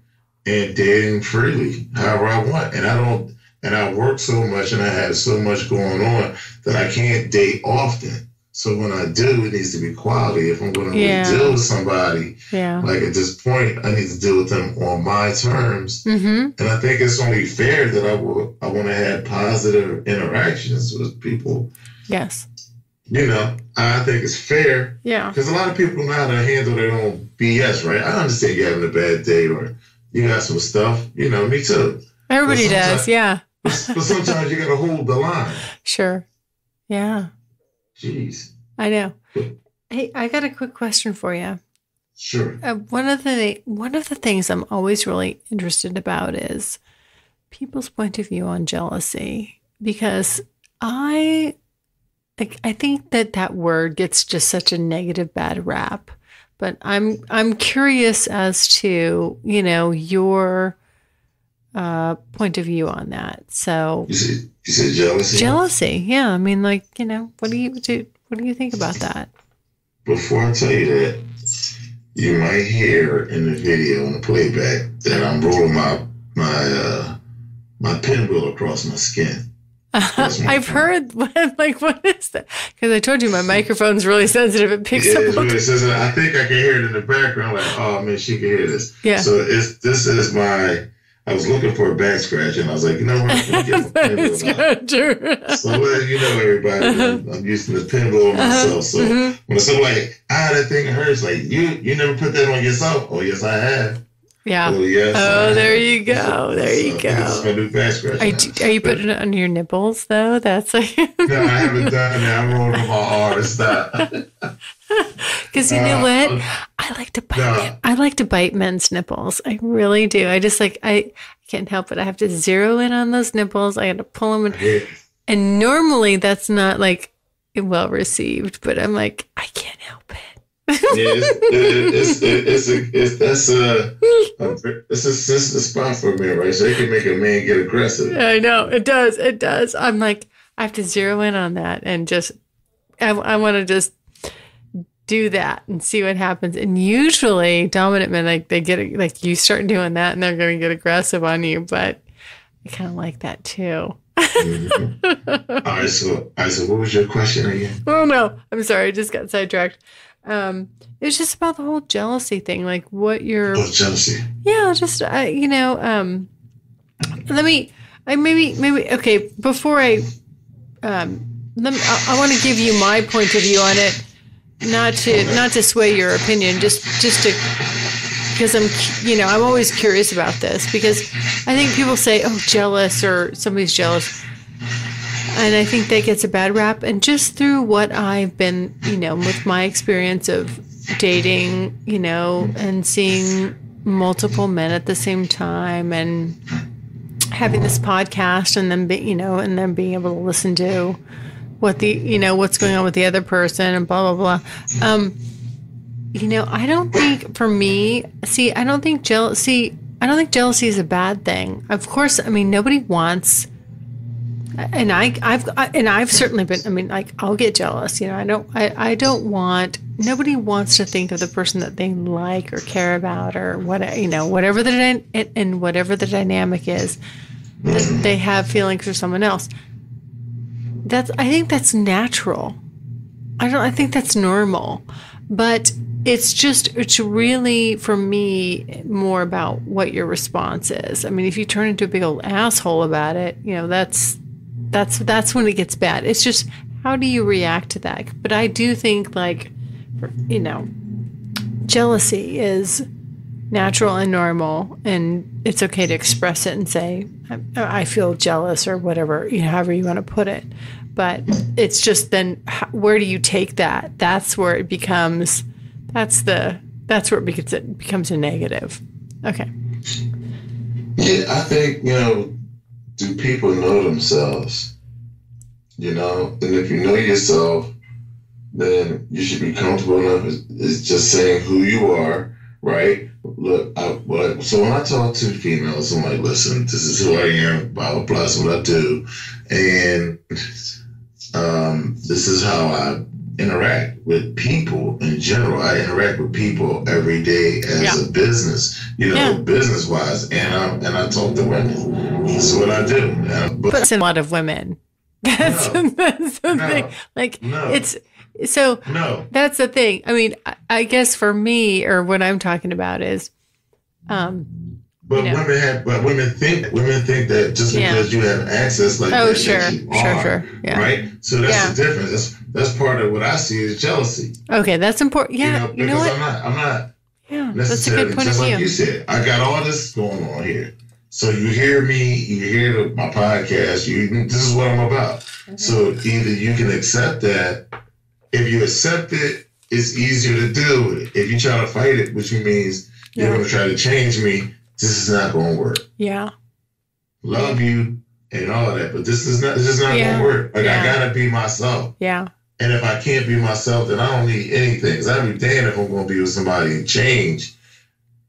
and dating freely, however I want, and I don't. And I work so much and I have so much going on that I can't date often. So when I do, it needs to be quality. If I'm going to yeah. really deal with somebody, yeah. like at this point, I need to deal with them on my terms. Mm-hmm. And I think it's only fair that I will. I want to have positive interactions with people. Yes. You know, I think it's fair. Yeah. Because a lot of people know how to handle their own BS, right? I understand you're having a bad day or you got some stuff. You know, me too. Everybody does, yeah. but sometimes you got to hold the line. Sure. Yeah. Jeez. I know. Hey, I got a quick question for you. Sure. Uh, one of the one of the things I'm always really interested about is people's point of view on jealousy because I I think that that word gets just such a negative bad rap. But I'm I'm curious as to you know your uh, point of view on that. So you said, you said jealousy. Jealousy, yeah. I mean, like you know, what do you do? What do you think about that? Before I tell you that, you might hear in the video in the playback that I'm rolling my my uh, my pinwheel across my skin. I've heard like what is that? Because I told you my microphone's really sensitive. It picks yeah, up. It's really sensitive. I think I can hear it in the background. Like, oh man, she can hear this. Yeah. So it's this is my I was looking for a back scratch, and I was like, you know what? I'm get my So you know, everybody, I'm, I'm using the pinwheel uh-huh. myself. So mm-hmm. when someone like, ah, that thing hurts, like you, you never put that on yourself. Oh, yes, I have. Yeah. Oh, yes, oh there you go. There you go. That's my new back scratch. Are, you, are you putting it on your nipples though? That's like. no, I haven't done that. I'm rolling my hard. Stop. Because you know uh, what, I like to bite. No. I like to bite men's nipples. I really do. I just like I can't help it. I have to zero in on those nipples. I got to pull them in. And normally that's not like well received, but I'm like I can't help it yeah, it's, it's, it's, that's a, it's a sensitive spot for me, right? So it can make a man get aggressive. I know it does. It does. I'm like, I have to zero in on that and just, I, I want to just do that and see what happens. And usually, dominant men like they get like you start doing that and they're going to get aggressive on you. But I kind of like that too. mm-hmm. All right, so, all right, so what was your question again? Oh no, I'm sorry, I just got sidetracked. Um, it's just about the whole jealousy thing, like what you're. Oh, jealousy. Yeah, just uh, you know, um, let me. I maybe maybe okay. Before I, um, let me. I, I want to give you my point of view on it, not to not to sway your opinion, just just to because I'm you know I'm always curious about this because I think people say oh jealous or somebody's jealous and I think that gets a bad rap. And just through what I've been, you know, with my experience of dating, you know, and seeing multiple men at the same time and having this podcast and then you know, and then being able to listen to what the, you know, what's going on with the other person and blah, blah, blah. Um, you know, I don't think for me, see, I don't think jealousy, I don't think jealousy is a bad thing. Of course, I mean, nobody wants and I, I've, I, and I've certainly been. I mean, like I'll get jealous. You know, I don't, I, I don't want. Nobody wants to think of the person that they like or care about or what you know, whatever the and whatever the dynamic is, that they have feelings for someone else. That's. I think that's natural. I don't. I think that's normal, but it's just it's really for me more about what your response is. I mean, if you turn into a big old asshole about it, you know, that's that's that's when it gets bad. It's just how do you react to that? But I do think like you know, jealousy is natural and normal and it's okay to express it and say I feel jealous or whatever, you know, however you want to put it. But it's just then where do you take that? That's where it becomes that's the that's where it becomes it becomes a negative. Okay. Yeah, I think, you know, do people know themselves? You know, and if you know yourself, then you should be comfortable enough. It's just saying who you are, right? Look, I, what, so when I talk to females, I'm like, listen, this is who I am, blah, blah, blah, is what I do. And um, this is how I interact with people in general. I interact with people every day as yeah. a business, you know, yeah. business wise, and I and I talk to women. That's what I do. but, but a lot of women. That's, no, that's the no, thing. Like no, it's so. No, that's the thing. I mean, I, I guess for me, or what I'm talking about is, um, but you know. women have, but women think women think that just because yeah. you have access like oh, that, sure, that you sure, are, sure, yeah. right? So that's yeah. the difference. That's that's part of what I see is jealousy. Okay, that's important. Yeah, you know, because you know I'm not, I'm not yeah, necessarily just like you said. I got all this going on here. So you hear me, you hear my podcast. You, this is what I'm about. Mm-hmm. So either you can accept that. If you accept it, it's easier to deal with it. If you try to fight it, which means you're going to try to change me, this is not going to work. Yeah. Love you and all that, but this is not. This is not yeah. going to work. Like yeah. I gotta be myself. Yeah. And if I can't be myself, then I don't need anything. Cause I'd be damned if I'm going to be with somebody and change.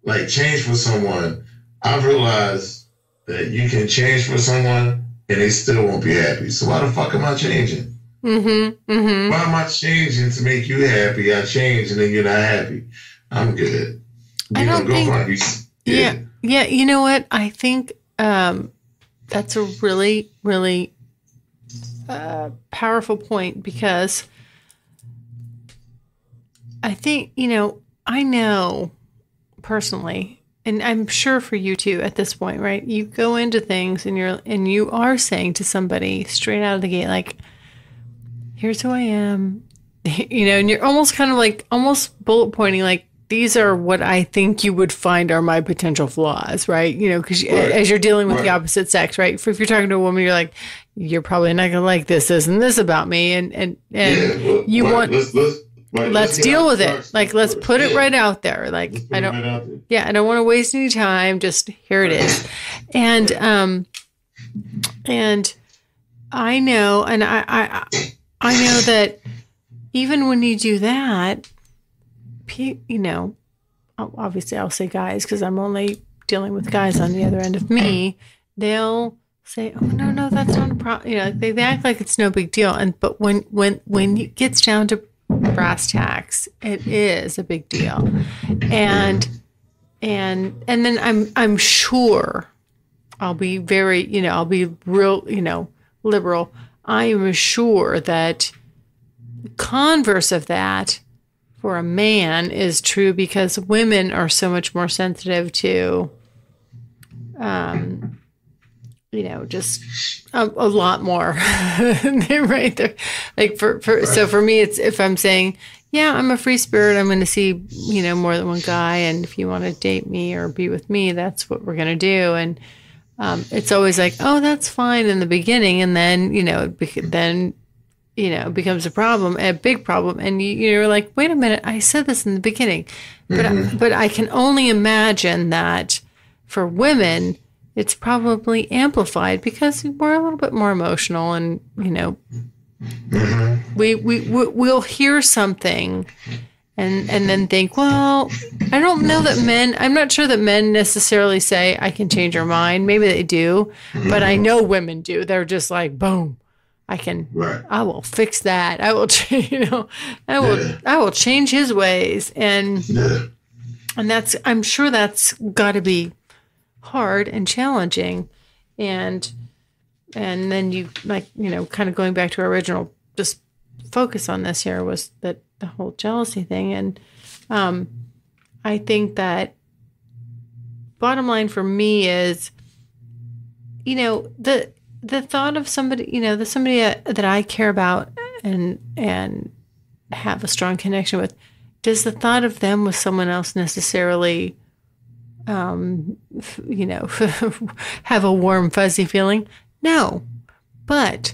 Like change for someone. I've realized that you can change for someone and they still won't be happy. So why the fuck am I changing? Mm-hmm. Mm-hmm. Why am I changing to make you happy? I change and then you're not happy. I'm good. You I don't think. yeah. yeah. Yeah, you know what? I think um, that's a really, really uh, powerful point because I think, you know, I know personally, and I'm sure for you too at this point, right? You go into things and you're, and you are saying to somebody straight out of the gate, like, here's who I am, you know, and you're almost kind of like, almost bullet pointing, like, these are what I think you would find are my potential flaws, right? You know, because right. as you're dealing with right. the opposite sex, right? If, you're talking to a woman, you're like, you're probably not gonna like this, this, and this about me, and and and yeah, well, you right. want. Let's, let's, let's, let's deal with it. Like, let's put it right out there. Like, I don't. yeah, I don't want to waste any time. Just here it is, and um, and I know, and I I I know that even when you do that you know, obviously I'll say guys because I'm only dealing with guys on the other end of me. They'll say, "Oh no, no, that's not a problem." You know, they, they act like it's no big deal. And but when when when it gets down to brass tacks, it is a big deal. And and and then I'm I'm sure I'll be very you know I'll be real you know liberal. I am sure that the converse of that for a man is true because women are so much more sensitive to um you know just a, a lot more right there like for, for right. so for me it's if i'm saying yeah i'm a free spirit i'm going to see you know more than one guy and if you want to date me or be with me that's what we're going to do and um, it's always like oh that's fine in the beginning and then you know then you know becomes a problem a big problem and you, you're like wait a minute i said this in the beginning but mm-hmm. I, but i can only imagine that for women it's probably amplified because we're a little bit more emotional and you know we, we we we'll hear something and and then think well i don't know that men i'm not sure that men necessarily say i can change your mind maybe they do but i know women do they're just like boom I can, right. I will fix that. I will, you know, I will, yeah. I will change his ways. And, yeah. and that's, I'm sure that's got to be hard and challenging. And, and then you like, you know, kind of going back to our original, just focus on this here was that the whole jealousy thing. And, um, I think that bottom line for me is, you know, the, the thought of somebody, you know, the somebody that I care about and and have a strong connection with, does the thought of them with someone else necessarily, um, you know, have a warm fuzzy feeling? No, but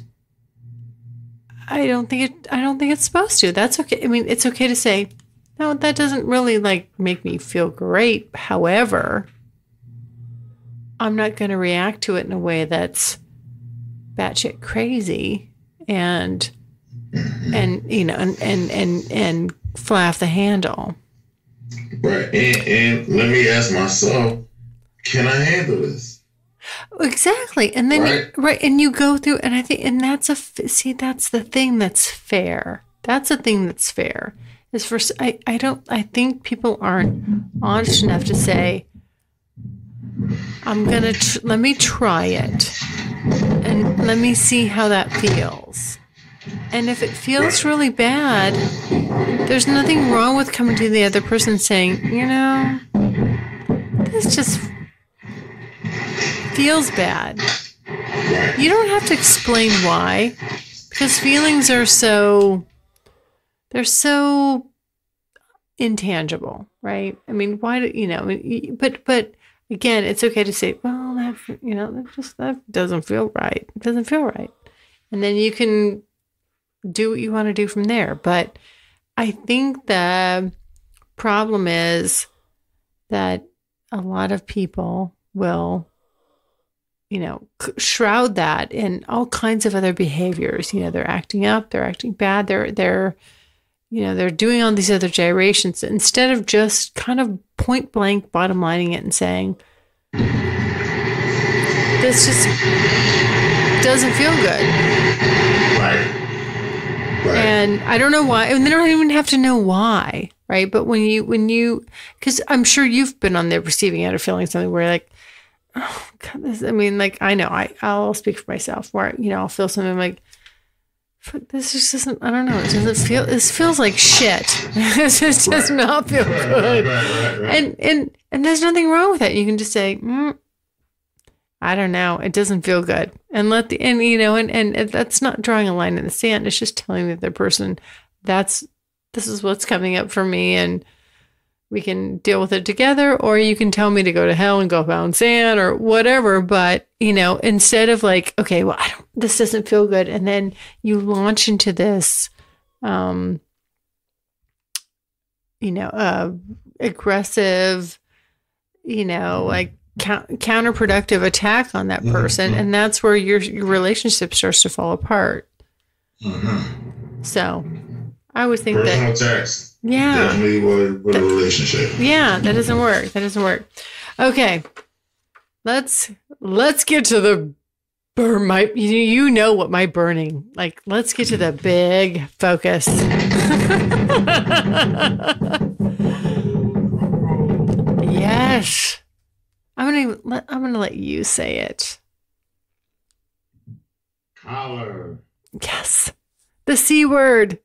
I don't think it. I don't think it's supposed to. That's okay. I mean, it's okay to say, no, that doesn't really like make me feel great. However, I'm not going to react to it in a way that's batshit crazy and and you know and and and, and fly off the handle. Right, and, and let me ask myself, can I handle this? Exactly, and then right? You, right, and you go through, and I think, and that's a see, that's the thing that's fair. That's a thing that's fair. Is for I, I don't I think people aren't honest enough to say, I'm gonna tr- let me try it and let me see how that feels. And if it feels really bad, there's nothing wrong with coming to the other person saying, you know, this just feels bad. You don't have to explain why, because feelings are so, they're so intangible, right? I mean, why do you know? But but again, it's okay to say, well, that you know, that just that doesn't feel right. It doesn't feel right, and then you can do what you want to do from there. But I think the problem is that a lot of people will you know shroud that in all kinds of other behaviors. You know they're acting up they're acting bad they're they're you know they're doing all these other gyrations. Instead of just kind of point blank bottom lining it and saying this just doesn't feel good Right. And I don't know why, and they don't even have to know why, right? But when you, when you, because I'm sure you've been on the receiving end of feeling something where like, oh God, this, I mean, like I know, I I'll speak for myself, where you know I'll feel something like, this just doesn't. I don't know. It doesn't feel. This feels like shit. this just does not feel right, good. Right, and and and there's nothing wrong with it. You can just say, mm, I don't know. It doesn't feel good, and let the and you know, and and that's not drawing a line in the sand. It's just telling the other person that's this is what's coming up for me, and we can deal with it together, or you can tell me to go to hell and go pound sand or whatever. But, you know, instead of like, okay, well, I don't, this doesn't feel good. And then you launch into this, um, you know, uh, aggressive, you know, like counterproductive attack on that person. Mm-hmm. And that's where your, your relationship starts to fall apart. Mm-hmm. So I would think Personal that. Attacks yeah. Definitely with, with a relationship. Yeah, that doesn't work. That doesn't work. Okay. Let's let's get to the burn my you, you know what my burning. Like let's get to the big focus. yes. I'm gonna I'm gonna let you say it. Collar. Yes. The C word.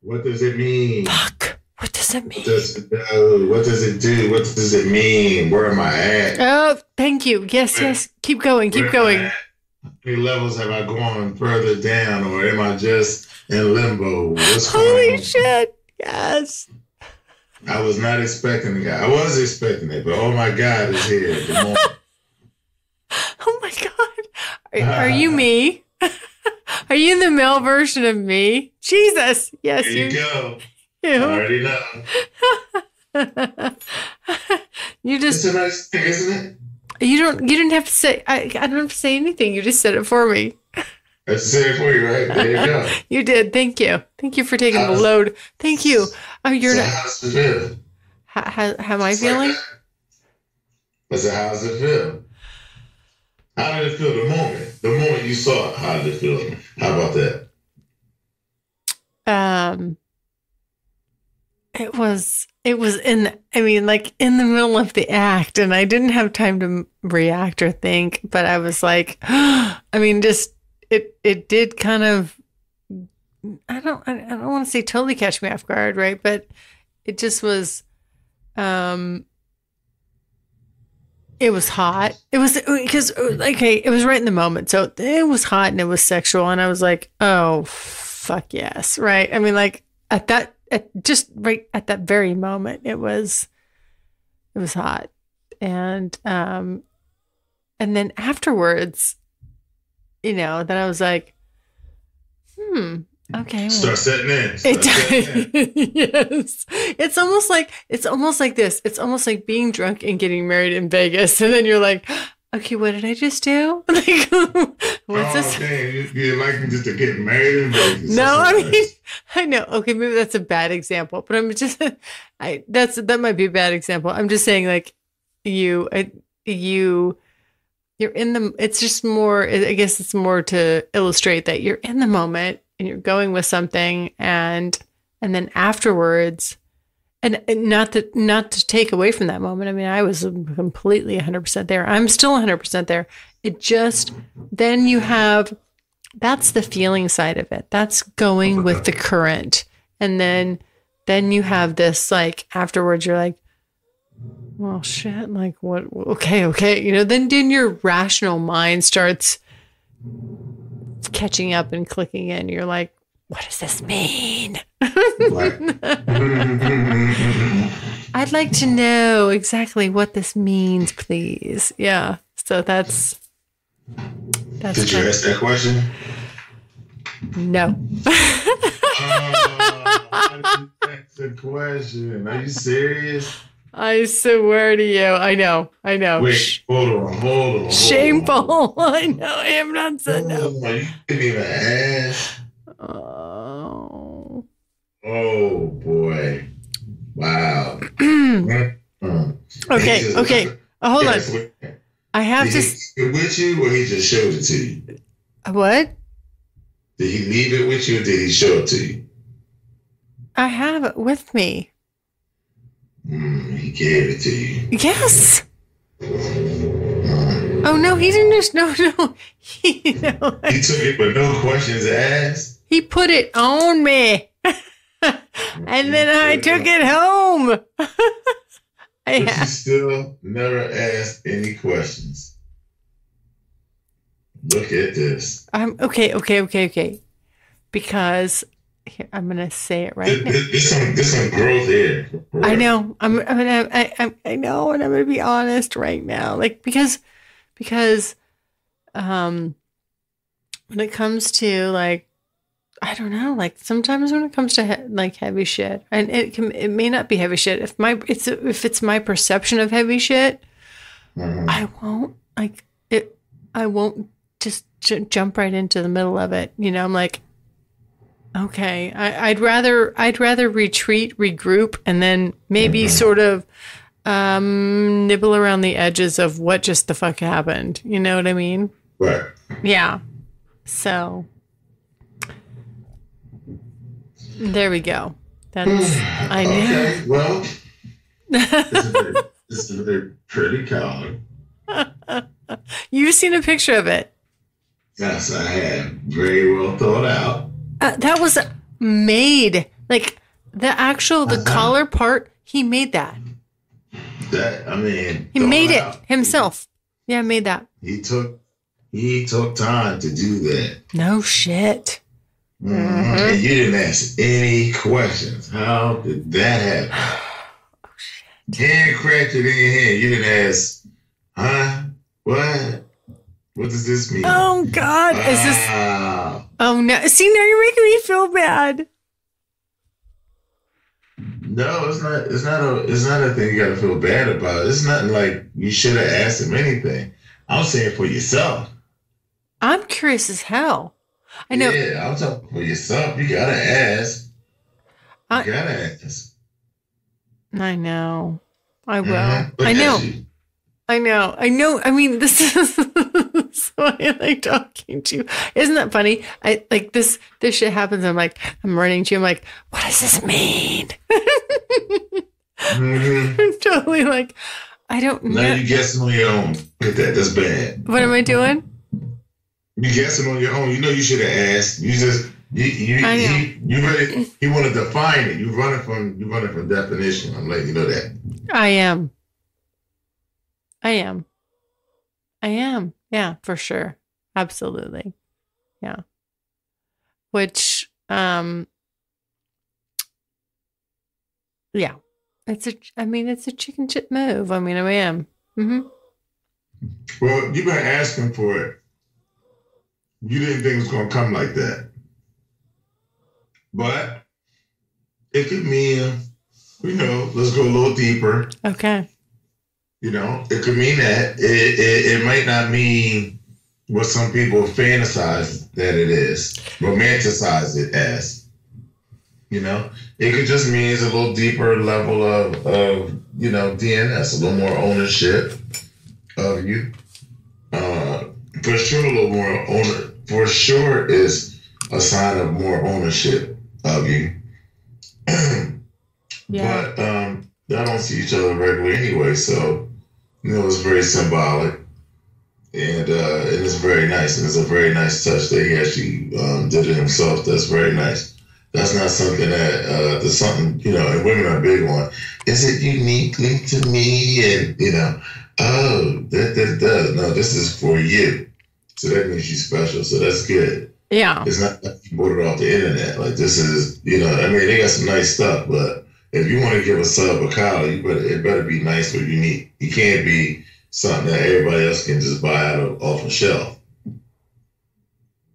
What does it mean? Fuck. What does it mean? What does it, uh, what does it do? What does it mean? Where am I at? Oh, thank you. Yes, where, yes. Keep going. Keep going. How many levels have I gone further down, or am I just in limbo? What's Holy shit! Yes. I was not expecting the guy. I was expecting it, but oh my God, is here. oh my God. Are, are you me? Are you the male version of me? Jesus. Yes. There you, you go. You. I already know. you just. It's a nice thing, isn't it? You don't. You didn't have to say. I. I don't have to say anything. You just said it for me. I the same for you, right? There you go. you did. Thank you. Thank you for taking how's, the load. Thank you. Oh, you're so not. How's it feel? How, how, how am I feeling? Like, I said, how's it feel? How did it feel the moment? The moment you saw it, how did it feel? How about that? Um it was it was in I mean like in the middle of the act and I didn't have time to react or think, but I was like I mean just it it did kind of I don't I don't want to say totally catch me off guard, right? But it just was um it was hot. It was because okay, it was right in the moment. So it was hot and it was sexual, and I was like, oh fuck yes, right? I mean, like at that, at just right at that very moment, it was, it was hot, and um, and then afterwards, you know, then I was like, hmm, Okay. Start setting in. Start it, in. yes. It's almost like it's almost like this. It's almost like being drunk and getting married in Vegas, and then you're like, okay, what did I just do? Like, what's oh, this? Dang, you, you like just to get married in Vegas? No, I mean, I know. Okay, maybe that's a bad example, but I'm just, I that's that might be a bad example. I'm just saying, like, you, I, you you're in the it's just more i guess it's more to illustrate that you're in the moment and you're going with something and and then afterwards and, not to not to take away from that moment. I mean i was completely 100% there. I'm still 100% there. It just then you have that's the feeling side of it. That's going with the current. And then then you have this like afterwards you're like well shit like what okay okay you know then then your rational mind starts catching up and clicking in. You're like, what does this mean? I'd like to know exactly what this means, please. Yeah. So that's that's Did you ask that question? No. oh, that's a question. Are you serious? I swear to you, I know, I know. Wait, hold on, hold on. Shameful. I know, I am not said no. Oh, You didn't even ask. Oh. Oh boy! Wow. Uh-huh. okay, okay. Oh, hold yes, on. I have did to. He with you, or he just showed it to you? Uh, what? Did he leave it with you, or did he show it to you? I have it with me. Gave it to you. Yes. Oh no, he didn't just no no. He, no. he took it with no questions asked. He put it on me. and then I took it home. I but you still never asked any questions. Look at this. I'm okay, okay, okay, okay. Because here, I'm gonna say it right now. There's some, there's some growth here. I know. I'm. I'm gonna. I, I. I know, and I'm gonna be honest right now, like because, because, um, when it comes to like, I don't know, like sometimes when it comes to he- like heavy shit, and it can, it may not be heavy shit. If my, it's if it's my perception of heavy shit, mm-hmm. I won't like it. I won't just j- jump right into the middle of it. You know, I'm like, Okay, I, would rather I'd rather retreat, regroup, and then maybe mm-hmm. sort of um, nibble around the edges of what just the fuck happened. You know what I mean? Right. Yeah. So there we go. That's I know. Okay, well, this is a pretty color. You've seen a picture of it. Yes, I have. Very well thought out. Uh, that was made like the actual the collar part. He made that. That I mean, he made it out. himself. Yeah, made that. He took he took time to do that. No shit. Mm-hmm. Mm-hmm. And you didn't ask any questions. How did that happen? oh shit! Hand cracked it in your hand. You didn't ask, huh? What? What does this mean? Oh God! Is this? Oh no! See, now you're making me feel bad. No, it's not. It's not a. It's not a thing you got to feel bad about. It's nothing like you should have asked him anything. I'm saying for yourself. I'm curious as hell. I know. Yeah, I'm talking for yourself. You gotta ask. You I, gotta ask. I know. I will. Mm-hmm. I know. I know. I know. I mean, this is so I like talking to you. Isn't that funny? I like this. This shit happens. I'm like, I'm running to you. I'm like, what does this mean? mm-hmm. I'm totally like, I don't know. Now you guessing on your own. Look at that. That's bad. What am I doing? You're guessing on your own. You know you should have asked. You just you you you, you really you want to define it. You running from you running from definition. I'm letting you know that. I am. I am. I am. Yeah, for sure. Absolutely. Yeah. Which um yeah. It's a I mean it's a chicken chip move. I mean I am. Mhm. Well, you've been asking for it. You didn't think it was going to come like that. But it could mean, you know, let's go a little deeper. Okay. You know, it could mean that. It, it, it might not mean what some people fantasize that it is, romanticize it as. You know, it could just mean it's a little deeper level of, of you know, DNS, a little more ownership of you. Uh, for sure, a little more owner. For sure, is a sign of more ownership of you. yeah. But um, I don't see each other regularly anyway, so you know, it's very symbolic. And uh, it is very nice. And it's a very nice touch that he actually um, did it himself. That's very nice. That's not something that, uh, there's something, you know, and women are big on. Is it uniquely to me? And, you know, oh, that, that does. No, this is for you. So that means you're special. So that's good. Yeah. It's not like you bought it off the internet. Like this is, you know, I mean, they got some nice stuff, but if you want to give a sub a collar, you better it better be nice or unique. You can't be something that everybody else can just buy out of off a shelf.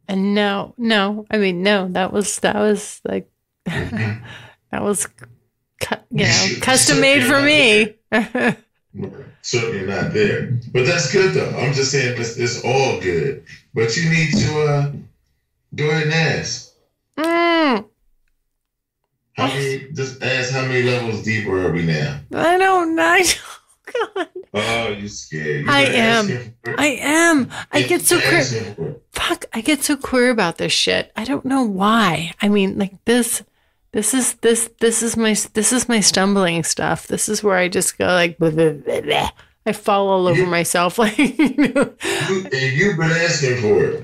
And no, no, I mean no, that was that was like mm-hmm. that was cu- you know custom made for me. Certainly not there, but that's good though. I'm just saying it's, it's all good, but you need to uh, go ahead and ask. Mm. How many? Just ask how many levels deeper are we now? I don't know. Oh, God. Oh, you scared? You I am. I am. I get so queer. Fuck! I get so queer about this shit. I don't know why. I mean, like this. This is this. This is my. This is my stumbling stuff. This is where I just go like. Blah, blah, blah, I fall all over you, myself. Like. You know. you, you've been asking for it.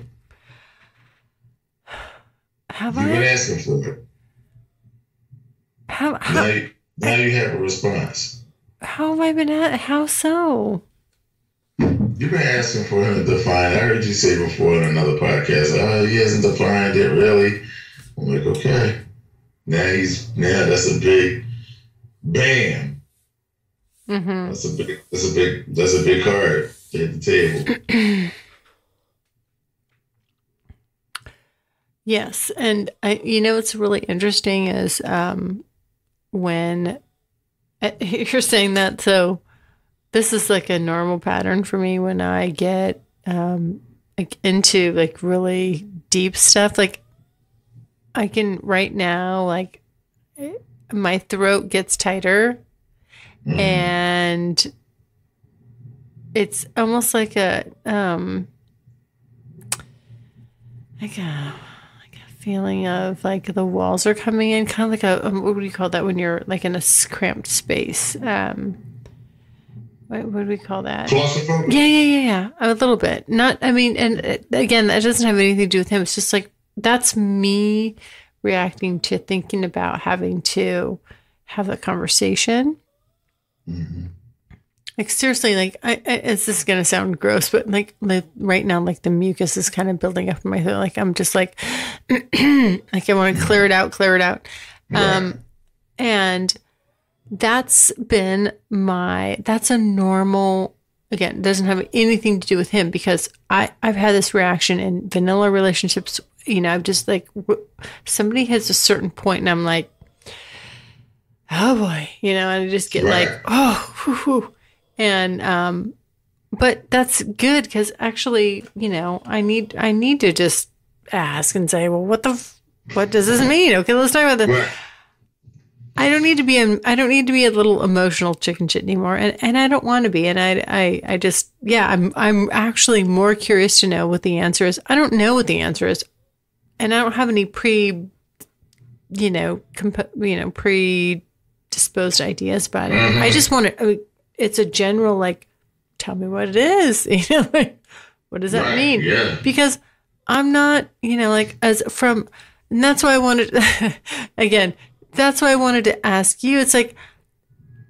Have you've I? You've been asking for it. How, how now, you, now you have a response. How have I been at? How so? You've been asking for him to define. I heard you say before in another podcast, oh, he hasn't defined it really. I'm like, okay. Now he's now that's a big bam. Mm-hmm. That's a big that's a big that's a big card at the table. yes, and I you know what's really interesting is um when uh, you're saying that so this is like a normal pattern for me when I get um like into like really deep stuff like I can right now like my throat gets tighter mm. and it's almost like a um like a feeling of like the walls are coming in kind of like a um, what do you call that when you're like in a cramped space um what, do we call that? Yeah, yeah, yeah, yeah. A little bit. Not, I mean, and uh, again, that doesn't have anything to do with him. It's just like that's me reacting to thinking about having to have the conversation. Mm-hmm. Like seriously, like I, I, this is gonna sound gross, but like, like right now, like the mucus is kind of building up in my throat. Like I'm just like, like I want to clear it out, clear it out. Um, and that's been my that's a normal again doesn't have anything to do with him because i i've had this reaction in vanilla relationships you know i've just like somebody hits a certain point and i'm like oh boy you know and i just get right. like oh whew, whew. And um but that's good because actually you know i need i need to just ask and say well what the f- what does this mean okay let's talk about this. right. I don't need to be a, I don't need to be a little emotional chicken shit anymore, and and I don't want to be, and I I I just yeah I'm I'm actually more curious to know what the answer is. I don't know what the answer is, and I don't have any pre, you know, comp- you know predisposed ideas about it. Mm-hmm. I just want to. I mean, it's a general like, tell me what it is. You know, like what does that right, mean? Yeah. Because I'm not, you know, like as from, and that's why I wanted again that's why I wanted to ask you. It's like,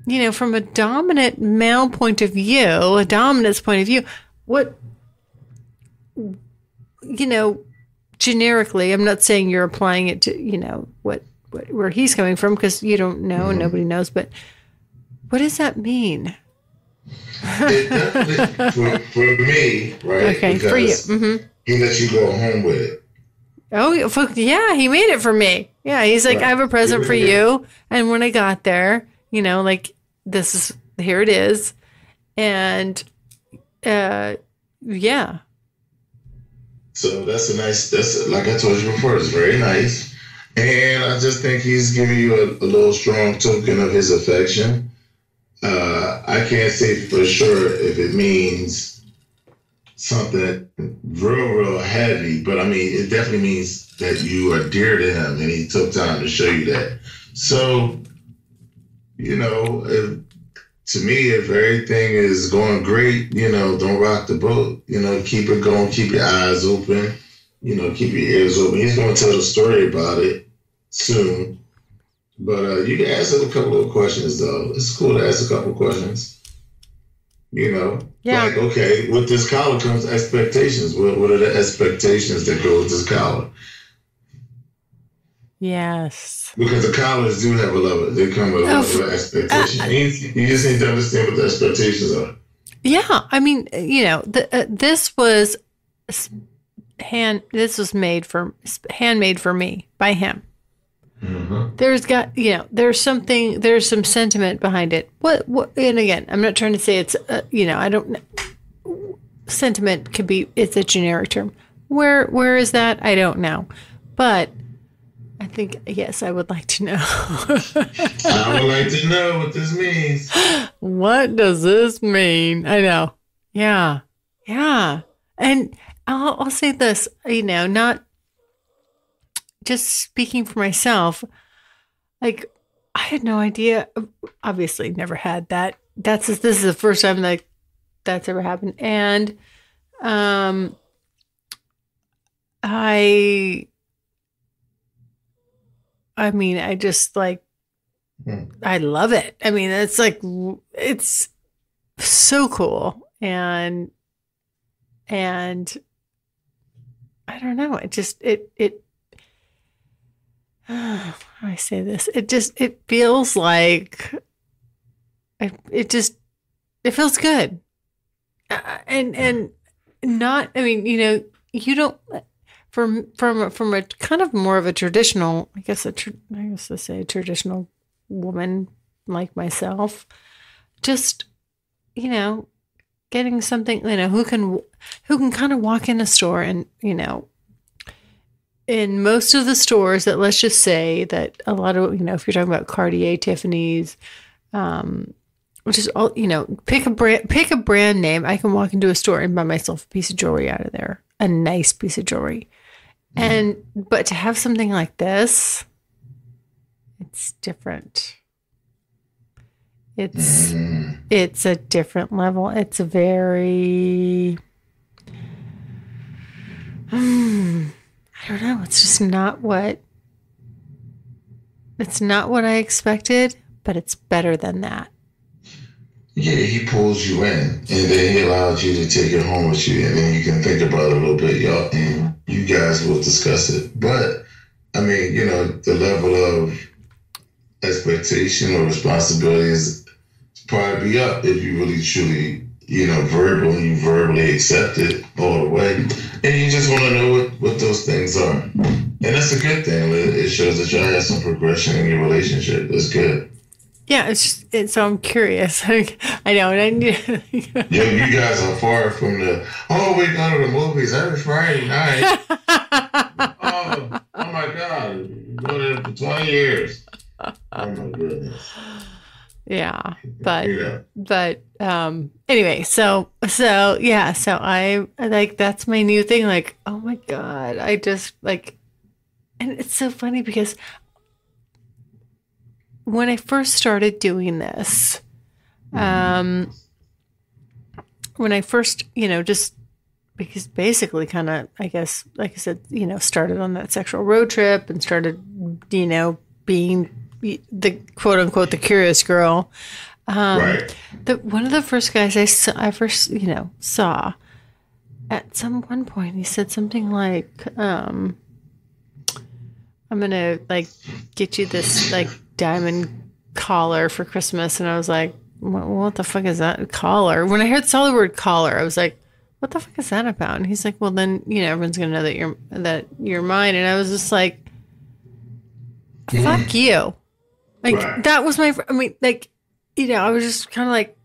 you know, from a dominant male point of view, a dominance point of view, what, you know, generically, I'm not saying you're applying it to, you know, what, what where he's coming from because you don't know, mm-hmm. nobody knows, but what does that mean? it, for, for, me, right? Okay, because for you. Mm-hmm. He lets you go home with it. Oh, yeah, he made it for me. Yeah, he's like, right. I have a present for you. And when I got there, you know, like, this is, here it is. And, uh, yeah. So that's a nice, that's, like I told you before, it's very nice. And I just think he's giving you a, a little strong token of his affection. Uh, I can't say for sure if it means something real, real heavy, but I mean, it definitely means that you are dear to him and he took time to show you that. So, you know, if, to me, if everything is going great, you know, don't rock the boat. You know, keep it going, keep your eyes open, you know, keep your ears open. He's going to tell the story about it soon. But uh, you can ask a couple of questions, though. It's cool to ask a couple of questions. You know, yeah. like okay, with this collar comes expectations. What what are the expectations that go with this collar? Yes. Because the collars do have a level. They come with a level of expectation. Uh, you, you, just need to understand what the expectations are. Yeah, I mean, you know, the, uh, this was hand. This was made for handmade for me by him. Mm-hmm. There's got you know there's something there's some sentiment behind it. What what and again I'm not trying to say it's uh, you know I don't sentiment could be it's a generic term. Where where is that I don't know, but I think yes I would like to know. I would like to know what this means. What does this mean? I know. Yeah, yeah, and I'll, I'll say this. You know, not just speaking for myself, like I had no idea. Obviously, never had that. That's this is the first time that that's ever happened, and um, I, I mean, I just like, hmm. I love it. I mean, it's like it's so cool, and and I don't know. It just it it I say this? It just it feels like it, it just it feels good, uh, and and not. I mean, you know, you don't from from from a kind of more of a traditional. I guess I guess to say traditional woman like myself. Just you know, getting something. You know, who can who can kind of walk in a store and you know in most of the stores that let's just say that a lot of you know if you're talking about Cartier, Tiffany's, um, which is all you know, pick a brand, pick a brand name. I can walk into a store and buy myself a piece of jewelry out of there, a nice piece of jewelry, mm. and but to have something like this, it's different. It's mm. it's a different level. It's a very. Hmm, I don't know. It's just not what it's not what I expected, but it's better than that. Yeah, he pulls you in, and then he allows you to take it home with you, and then you can think about it a little bit, y'all, and you guys will discuss it. But I mean, you know, the level of expectation or responsibility is probably up if you really truly you know, verbal and you verbally accept it all the way. And you just want to know what, what those things are. And that's a good thing. It shows that y'all have some progression in your relationship. That's good. Yeah, it's it's, so I'm curious. I know, and I need. Yo, you guys are far from the. Oh, we go to the movies every Friday night. oh, oh my God, been there for twenty years. Oh my goodness yeah but yeah. but um anyway so so yeah so i like that's my new thing like oh my god i just like and it's so funny because when i first started doing this um when i first you know just because basically kind of i guess like i said you know started on that sexual road trip and started you know being the quote unquote the curious girl. Um, right. The one of the first guys I saw, I first you know saw at some one point he said something like, um, "I'm gonna like get you this like diamond collar for Christmas," and I was like, "What, what the fuck is that collar?" When I heard saw the word collar, I was like, "What the fuck is that about?" And he's like, "Well, then you know everyone's gonna know that you're that you're mine," and I was just like. Fuck you. Like right. that was my. I mean, like you know, I was just kind of like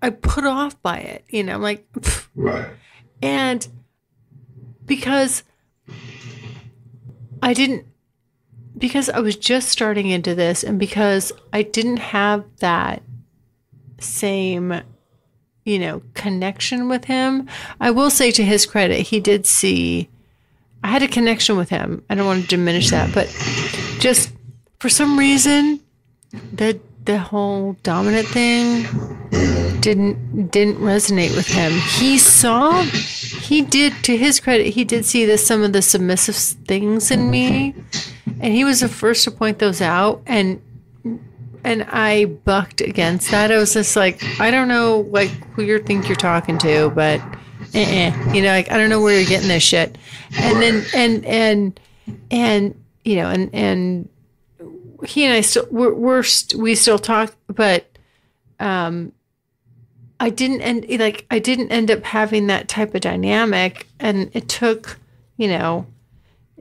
I put off by it. You know, I'm like, Pff. right. And because I didn't, because I was just starting into this, and because I didn't have that same you know, connection with him. I will say to his credit, he did see I had a connection with him. I don't want to diminish that, but just for some reason, the the whole dominant thing didn't didn't resonate with him. He saw he did to his credit, he did see the some of the submissive things in me. And he was the first to point those out and and I bucked against that. I was just like, I don't know like who you think you're talking to, but uh-uh. you know, like I don't know where you're getting this shit. And then and and and you know, and and he and I still we're, we're we still talk, but um, I didn't end like I didn't end up having that type of dynamic, and it took you know,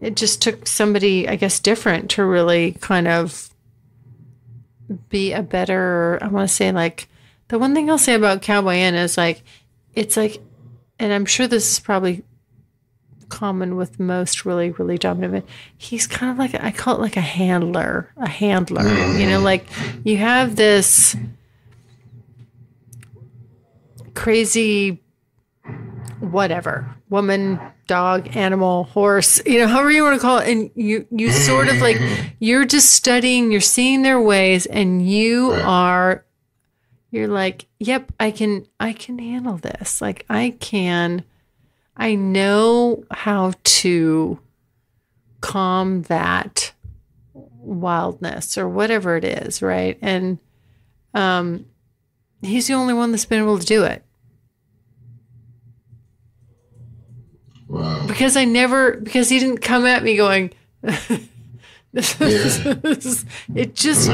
it just took somebody I guess different to really kind of be a better. I want to say like the one thing I'll say about Cowboy Inn is like it's like, and I'm sure this is probably common with most really really dominant. Men he's kind of like i call it like a handler a handler you know like you have this crazy whatever woman dog animal horse you know however you want to call it. And you you sort of like you're just studying you're seeing their ways and you are you're like yep i can i can handle this. Like i can I know how to calm that wildness or whatever it is, right? And um, he's the only one that's been able to do it. Wow. Because I never, because he didn't come at me going, Yeah. it just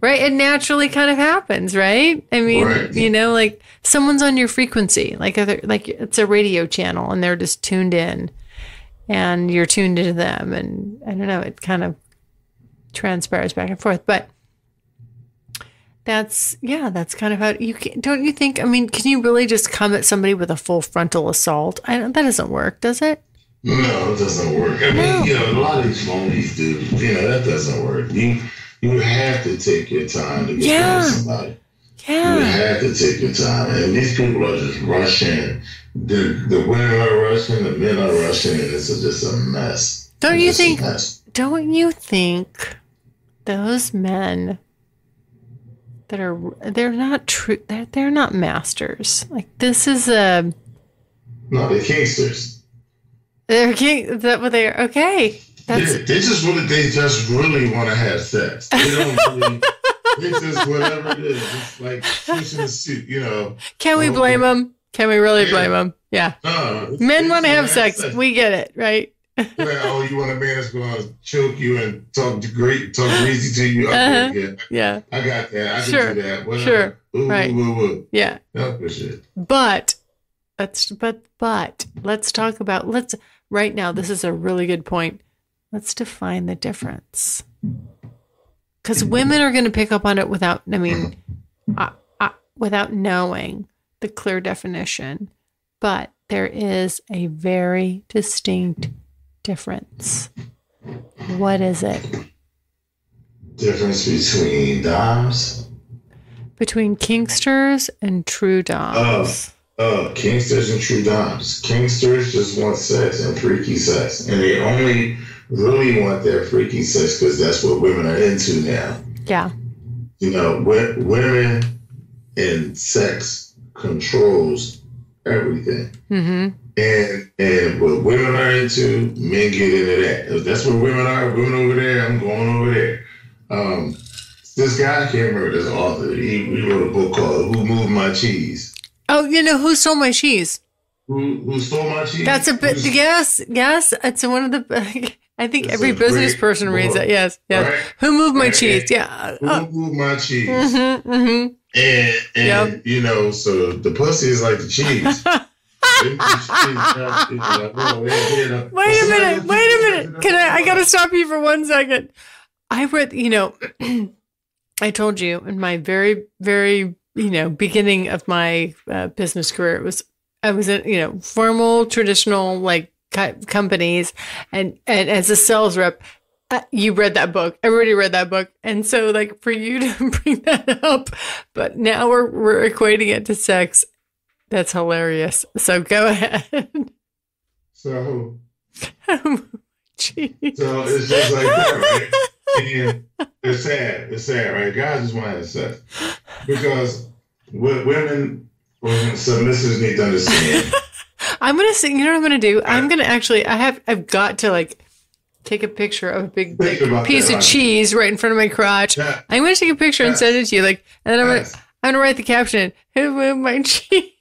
right? It naturally kind of happens right? I mean right. you know like someone's on your frequency. Like other, like it's a radio channel and they're just tuned in and you're tuned into them and i don't know it kind of transpires back and forth. But that's yeah that's kind of how you can don't you think i mean can you really just come at somebody with a full frontal assault? I don't, that doesn't work does it? No it doesn't work. I mean no. you know a lot of these phonies do. You know that doesn't work. You you have to take your time to get yeah. to somebody. Yeah. you have to take your time. And these people are just rushing. The the women are rushing the men are rushing and it's just a mess. Don't it's you think don't you think those men that are they're not true they're, they're not masters? Like this is a no they're kinksters they're king is that what they are? Okay that's yeah, they just really they just really want to have sex they don't really it's just whatever it is it's like pushing the suit you know can we blame them can we really yeah. blame them yeah uh, men want to have sex. sex we get it right oh, you want a man that's going to choke you and talk to great, talk greasy to you? Uh-huh. Yeah. yeah, I got that. I sure. can do that. Whatever. Sure, ooh, right? Ooh, ooh, yeah, But let's but but let's talk about let's right now. This is a really good point. Let's define the difference because women are going to pick up on it without. I mean, uh, uh, without knowing the clear definition, but there is a very distinct difference? What is it? Difference between doms? Between kinksters and true doms. Oh, oh, kinksters and true doms. Kinksters just want sex and freaky sex, and they only really want their freaky sex because that's what women are into now. Yeah. You know, women and sex controls everything. Mm-hmm. And and what women are into, men get into that. If that's what women are, women over there, I'm going over there. Um, this guy, I can't remember this author. He, he wrote a book called "Who Moved My Cheese." Oh, you know who stole my cheese? Who who stole my cheese? That's a bit. Who's, yes, yes. It's one of the. I think every business person book, reads that. Yes, yes. Right? Who moved my and, cheese? Yeah. Who oh. moved my cheese? Mm-hmm, mm-hmm. And and yep. you know, so the pussy is like the cheese. wait a minute. Wait a minute. Can I? I gotta stop you for one second. I read. You know, I told you in my very, very, you know, beginning of my uh, business career, it was I was in, you know, formal, traditional like companies, and and as a sales rep, uh, you read that book. Everybody read that book. And so like for you to bring that up, but now we're we're equating it to sex that's hilarious. So go ahead. So, oh, so it's just like that, right? And it's sad. It's sad, right? Guys just want to have sex because women, women submissives need to understand. I'm gonna say, you know what I'm gonna do? I'm gonna actually, I have, I've got to like take a picture of a big, big piece that, of cheese right in front of my crotch. Yeah. I'm gonna take a picture and send it to you, like, and then I'm gonna, I'm gonna write the caption: "Who moved my cheese?"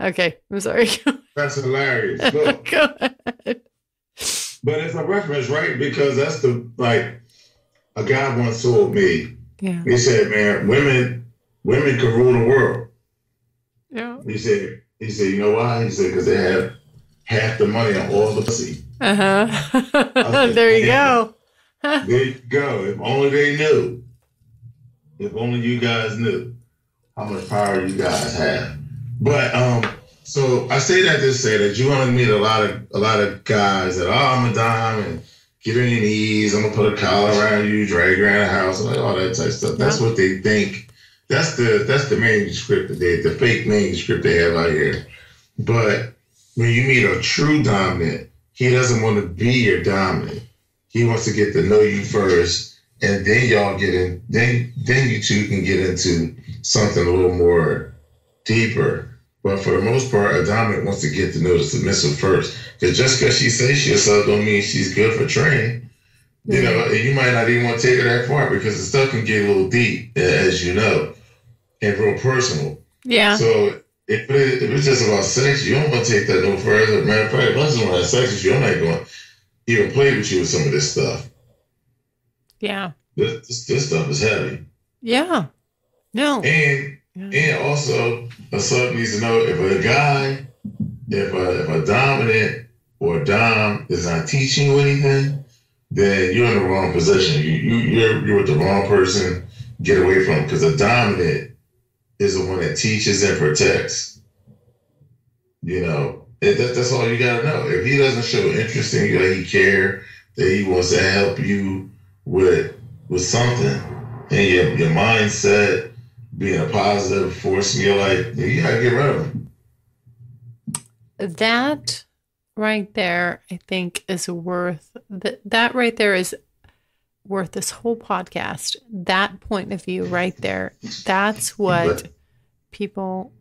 okay, I'm sorry. That's hilarious. Look. Go ahead. But it's a reference, right? Because that's the like a guy once told me. Yeah. He said, "Man, women, women can rule the world." He said, "He said, you know why?" He said, "Because they have half the money on all the pussy." Uh huh. there you go. there you go. If only they knew. If only you guys knew how much power you guys have. But um, so I say that to say that you're gonna meet a lot of a lot of guys that oh I'm a dime and get on your knees, I'm gonna put a collar around you, drag you around the house, like all that type of stuff. That's what they think. That's the that's the manuscript that they the fake manuscript they have out here. But when you meet a true dominant, he doesn't want to be your dominant. He wants to get to know you first, and then y'all get in. Then then you two can get into something a little more deeper. But for the most part, a dominant wants to get to know the submissive first. Because just because she says she herself don't mean she's good for training. You know, and you might not even want to take her that far because the stuff can get a little deep, as you know, and real personal. Yeah. So if, it, if it's just about sex, you don't want to take that no further. Matter of fact, if I just want to have sex with you, I'm not going. to even play with you with some of this stuff. Yeah. This, this, this stuff is heavy. Yeah. No. And yeah. and also a sub needs to know if a guy, if a if a dominant or a dom is not teaching you anything, then you're in the wrong position. You, you you're you're with the wrong person. Get away from because a dominant is the one that teaches and protects. You know, that, that's all you gotta know. If he doesn't show interest in you, that he care, that he wants to help you with with something, and your your mindset being a positive force in your life, you gotta get rid of him. That right there, I think, is worth that. That right there is worth this whole podcast. That point of view, right there, that's what people,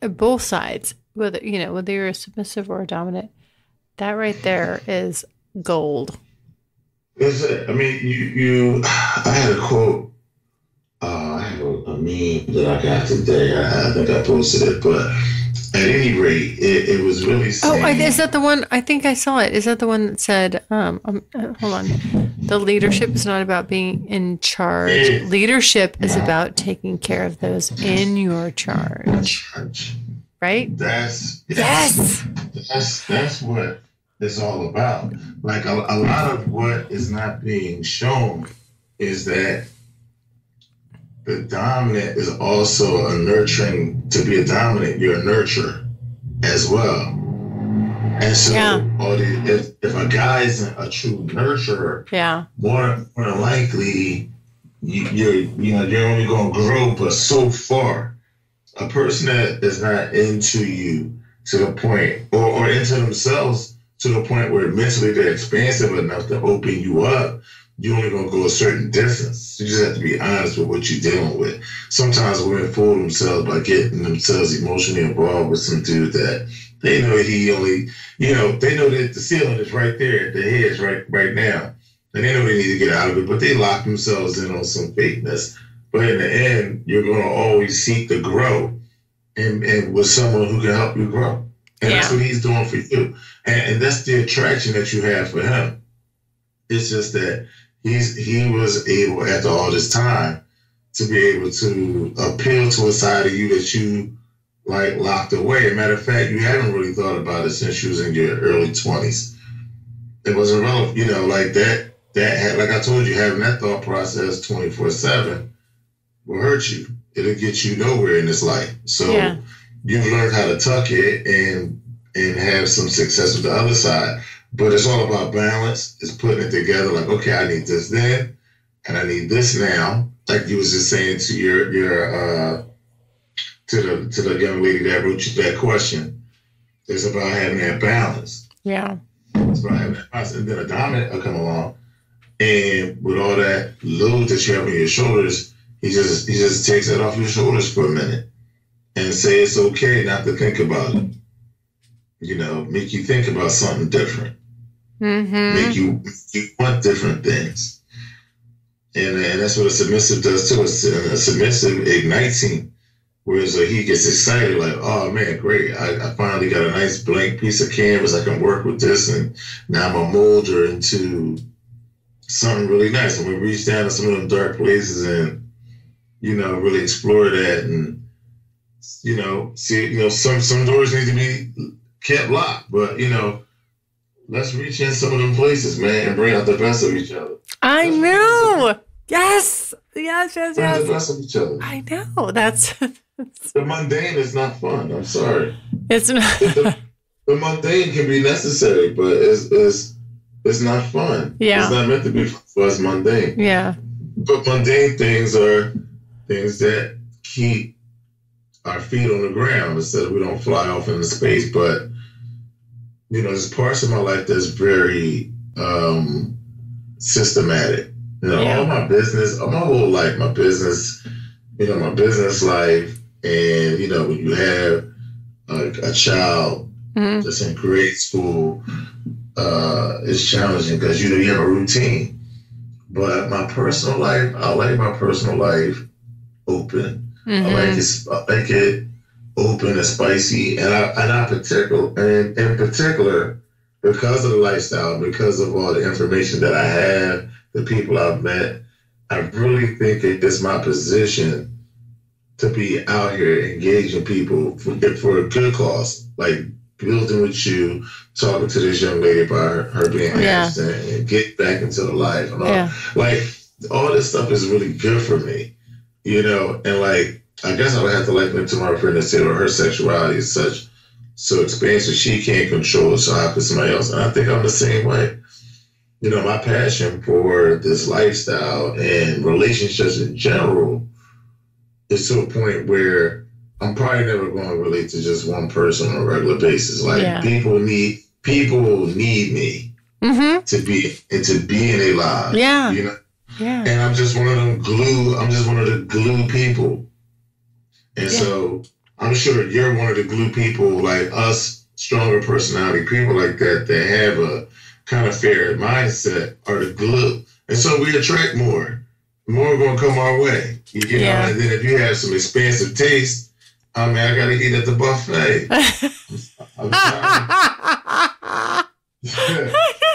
uh, both sides, whether you know whether you're a submissive or a dominant, that right there is gold. Is it? I mean, you you. I had a quote. Uh, I have a, a meme that I got today. I, I think I posted it, but at any rate, it, it was really. Saying, oh, is that the one? I think I saw it. Is that the one that said, um, um uh, "Hold on, the leadership is not about being in charge. It, leadership is about taking care of those in your charge." Right. That's yes. That's that's what it's all about. Like a, a lot of what is not being shown is that the dominant is also a nurturing. To be a dominant, you're a nurturer as well. And so, yeah. the, if, if a guy isn't a true nurturer, yeah, more more likely you, you're you know you're only going to grow, but so far, a person that is not into you to the point, or, or into themselves to the point where mentally they're expansive enough to open you up you're only gonna go a certain distance. You just have to be honest with what you're dealing with. Sometimes women fool themselves by getting themselves emotionally involved with some dude that they know he only, you know, they know that the ceiling is right there, the head's right right now, and they know they need to get out of it, but they lock themselves in on some fakeness. But in the end, you're gonna always seek to grow, and, and with someone who can help you grow, and yeah. that's what he's doing for you, and, and that's the attraction that you have for him. It's just that he's he was able after all this time to be able to appeal to a side of you that you like locked away. As a matter of fact, you haven't really thought about it since you was in your early twenties. It wasn't relevant, you know, like that. That had, like I told you, having that thought process twenty four seven will hurt you. It'll get you nowhere in this life. So yeah. you've learned how to tuck it and and have some success with the other side. But it's all about balance. It's putting it together. Like, okay, I need this then, and I need this now. Like you was just saying to your your uh, to the to the young lady that wrote you that question. It's about having that balance. Yeah. It's about having that balance, and then a dominant will come along, and with all that load that you have on your shoulders, he just he just takes it off your shoulders for a minute, and say it's okay not to think about it. You know, make you think about something different mm-hmm. make you you want different things. And, and that's what a submissive does too. A, a submissive ignites him, whereas uh, he gets excited, like, oh man, great. I, I, finally got a nice blank piece of canvas. I can work with this. And now I'm a molder into something really nice. And we reach down to some of them dark places and, you know, really explore that and, you know, see, you know, some, some doors need to be kept locked, but, you know, let's reach in some of them places, man, and bring out the best of each other. I let's know. Yes. Yes, yes, bring yes. the best of each other. I know. That's, that's... the mundane is not fun. I'm sorry. It's not. the, the, mundane can be necessary, but it's it's it's not fun. Yeah. It's not meant to be for us mundane. Yeah. But mundane things are things that keep our feet on the ground instead of we don't fly off into space, but you know, there's parts of my life that's very um, systematic. You know, yeah. all my business, all my whole life, my business, you know, my business life, and you know, when you have a, a child mm-hmm. that's in grade school, uh, it's challenging because you know you have a routine. But my personal life, I like my personal life open. Mm-hmm. I like it. I like it open and spicy, and I and I particular and in particular, because of the lifestyle, because of all the information that I have, the people I've met, I really think it's my position to be out here engaging people for, for a good cause, like building with you, talking to this young lady about her, her being yeah. accident and get back into the life and all. Yeah. Like all this stuff is really good for me, you know. And like I guess I would have to liken it to my friend and say, well, her sexuality is such so expansive she can't control it. So how could somebody else? And I think I'm the same way you know, my passion for this lifestyle and relationships in general is to a point where I'm probably never going to relate to just one person on a regular basis. Like yeah. people need people need me mm-hmm. to be and to be in their lives. Yeah. You know? Yeah. And I'm just one of them glue, I'm just one of the glue people. And yeah. so I'm sure you're one of the glue people like us, stronger personality people like that that have a kind of fair mindset are the glue. And so we attract more. More going to come our way. You know, yeah. and then if you have some expensive taste, I mean, I got to eat at the buffet. I'm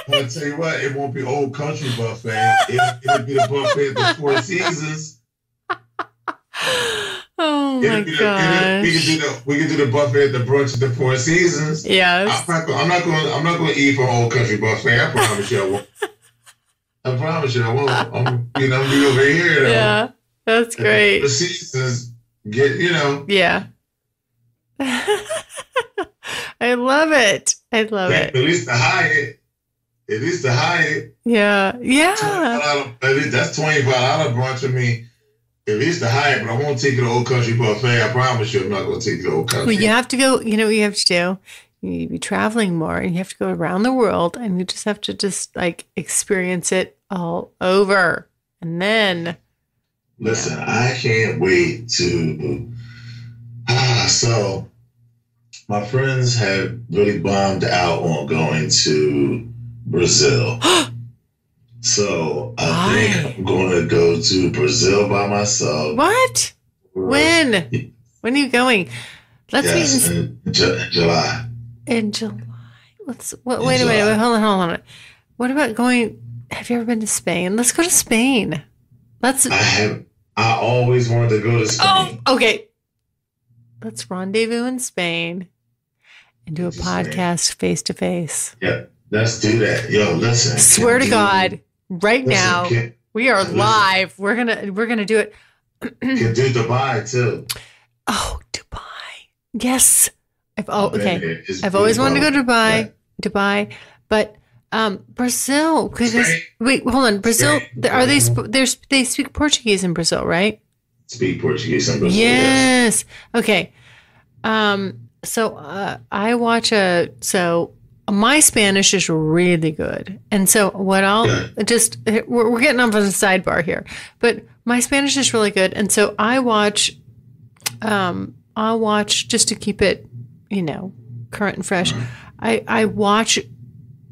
I'll tell you what, it won't be old country buffet. It, it'll be the buffet at the Four Seasons. Oh my god! We can do the we can do the buffet at the brunch at the Four Seasons. Yes. I'm not, going. I'm not going to eat from old country buffet. I promise you. I won't. I promise you. I won't. I'm you know be over here. Though. Yeah, that's great. The Seasons get you know. Yeah. I love it. I love at, it. At least the Hyatt. At least the Hyatt. Yeah. Yeah. That's twenty five dollar brunch. I mean at least the Hyatt, but I won't take you to Old Country Buffet. I promise you, I'm not going to take you to Old Country. Well, you have to go. You know what you have to do? You need to be traveling more, and you have to go around the world, and you just have to just like experience it all over, and then. Listen. I can't wait to. Ah, so, my friends have really bombed out on going to Brazil. So I Why? think I'm going to go to Brazil by myself. What? When? when are you going? Let's yes, in, in July. In July. Let's. What, wait July. a minute. Wait, hold on. Hold on. What about going? Have you ever been to Spain? Let's go to Spain. Let's. I have. I always wanted to go to Spain. Oh, okay. Let's rendezvous in Spain and do a podcast face to face. Yeah, let's do that. Yo, listen. Swear to God, right Listen, now. Can, we are live. We're gonna we're gonna do it. can do Dubai too. Oh, Dubai. Yes. I've oh, okay. I've always wanted to go to Dubai, yeah. Dubai, but um, Brazil. Because wait, hold on. Brazil. Spain. Are they? There's they speak Portuguese in Brazil, right? Speak Portuguese in Brazil. Yes. yes. Okay. Um. So uh, I watch a so my Spanish is really good. And so what I'll just we're, we're getting off on a sidebar here, but my Spanish is really good. And so I watch um I watch just to keep it, you know, current and fresh. I I watch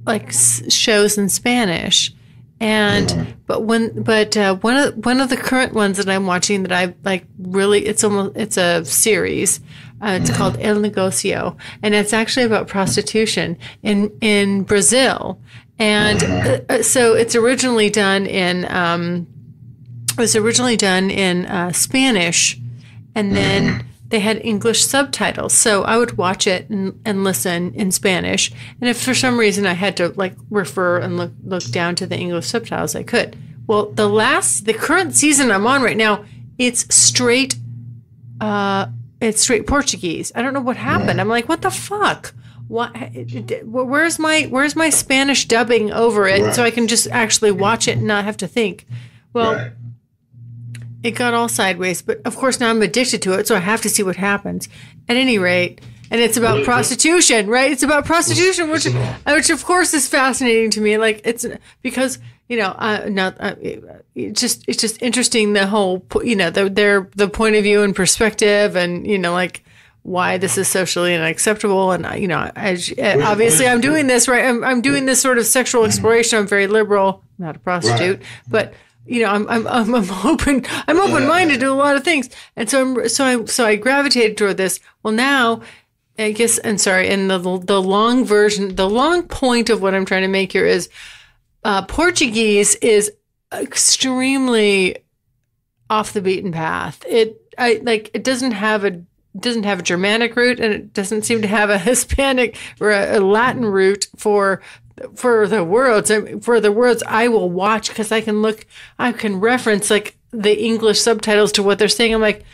like shows in Spanish. And but when but uh, one of one of the current ones that I'm watching that I like really it's almost it's a series uh, it's called El Negocio, and it's actually about prostitution in in Brazil. And uh, uh, so it's originally done in um, it was originally done in uh, Spanish, and then they had English subtitles. So I would watch it and, and listen in Spanish. And if for some reason I had to like refer and look look down to the English subtitles, I could. Well, the last the current season I'm on right now, it's straight uh it's straight Portuguese. I don't know what happened. I'm like, what the fuck? What? Where's my Where's my Spanish dubbing over it right. so I can just actually watch it and not have to think? Well, right. it got all sideways. But of course, now I'm addicted to it, so I have to see what happens. At any rate, and it's about prostitution, right? It's about prostitution, which, which of course is fascinating to me. Like it's because you know, uh, not uh, it's just it's just interesting the whole you know the, their the point of view and perspective, and you know like why this is socially unacceptable. And you know, as obviously I'm doing this right, I'm I'm doing this sort of sexual exploration. I'm very liberal, I'm not a prostitute, right. but you know, I'm I'm I'm, I'm open I'm open minded to a lot of things, and so I'm so I so I gravitated toward this. Well, now I guess, and sorry, and the the long version, the long point of what I'm trying to make here is, uh, Portuguese is extremely off the beaten path. It, I like, it doesn't have a doesn't have a Germanic root, and it doesn't seem to have a Hispanic or a, a Latin root for for the words for the words I will watch because I can look, I can reference like the English subtitles to what they're saying. I'm like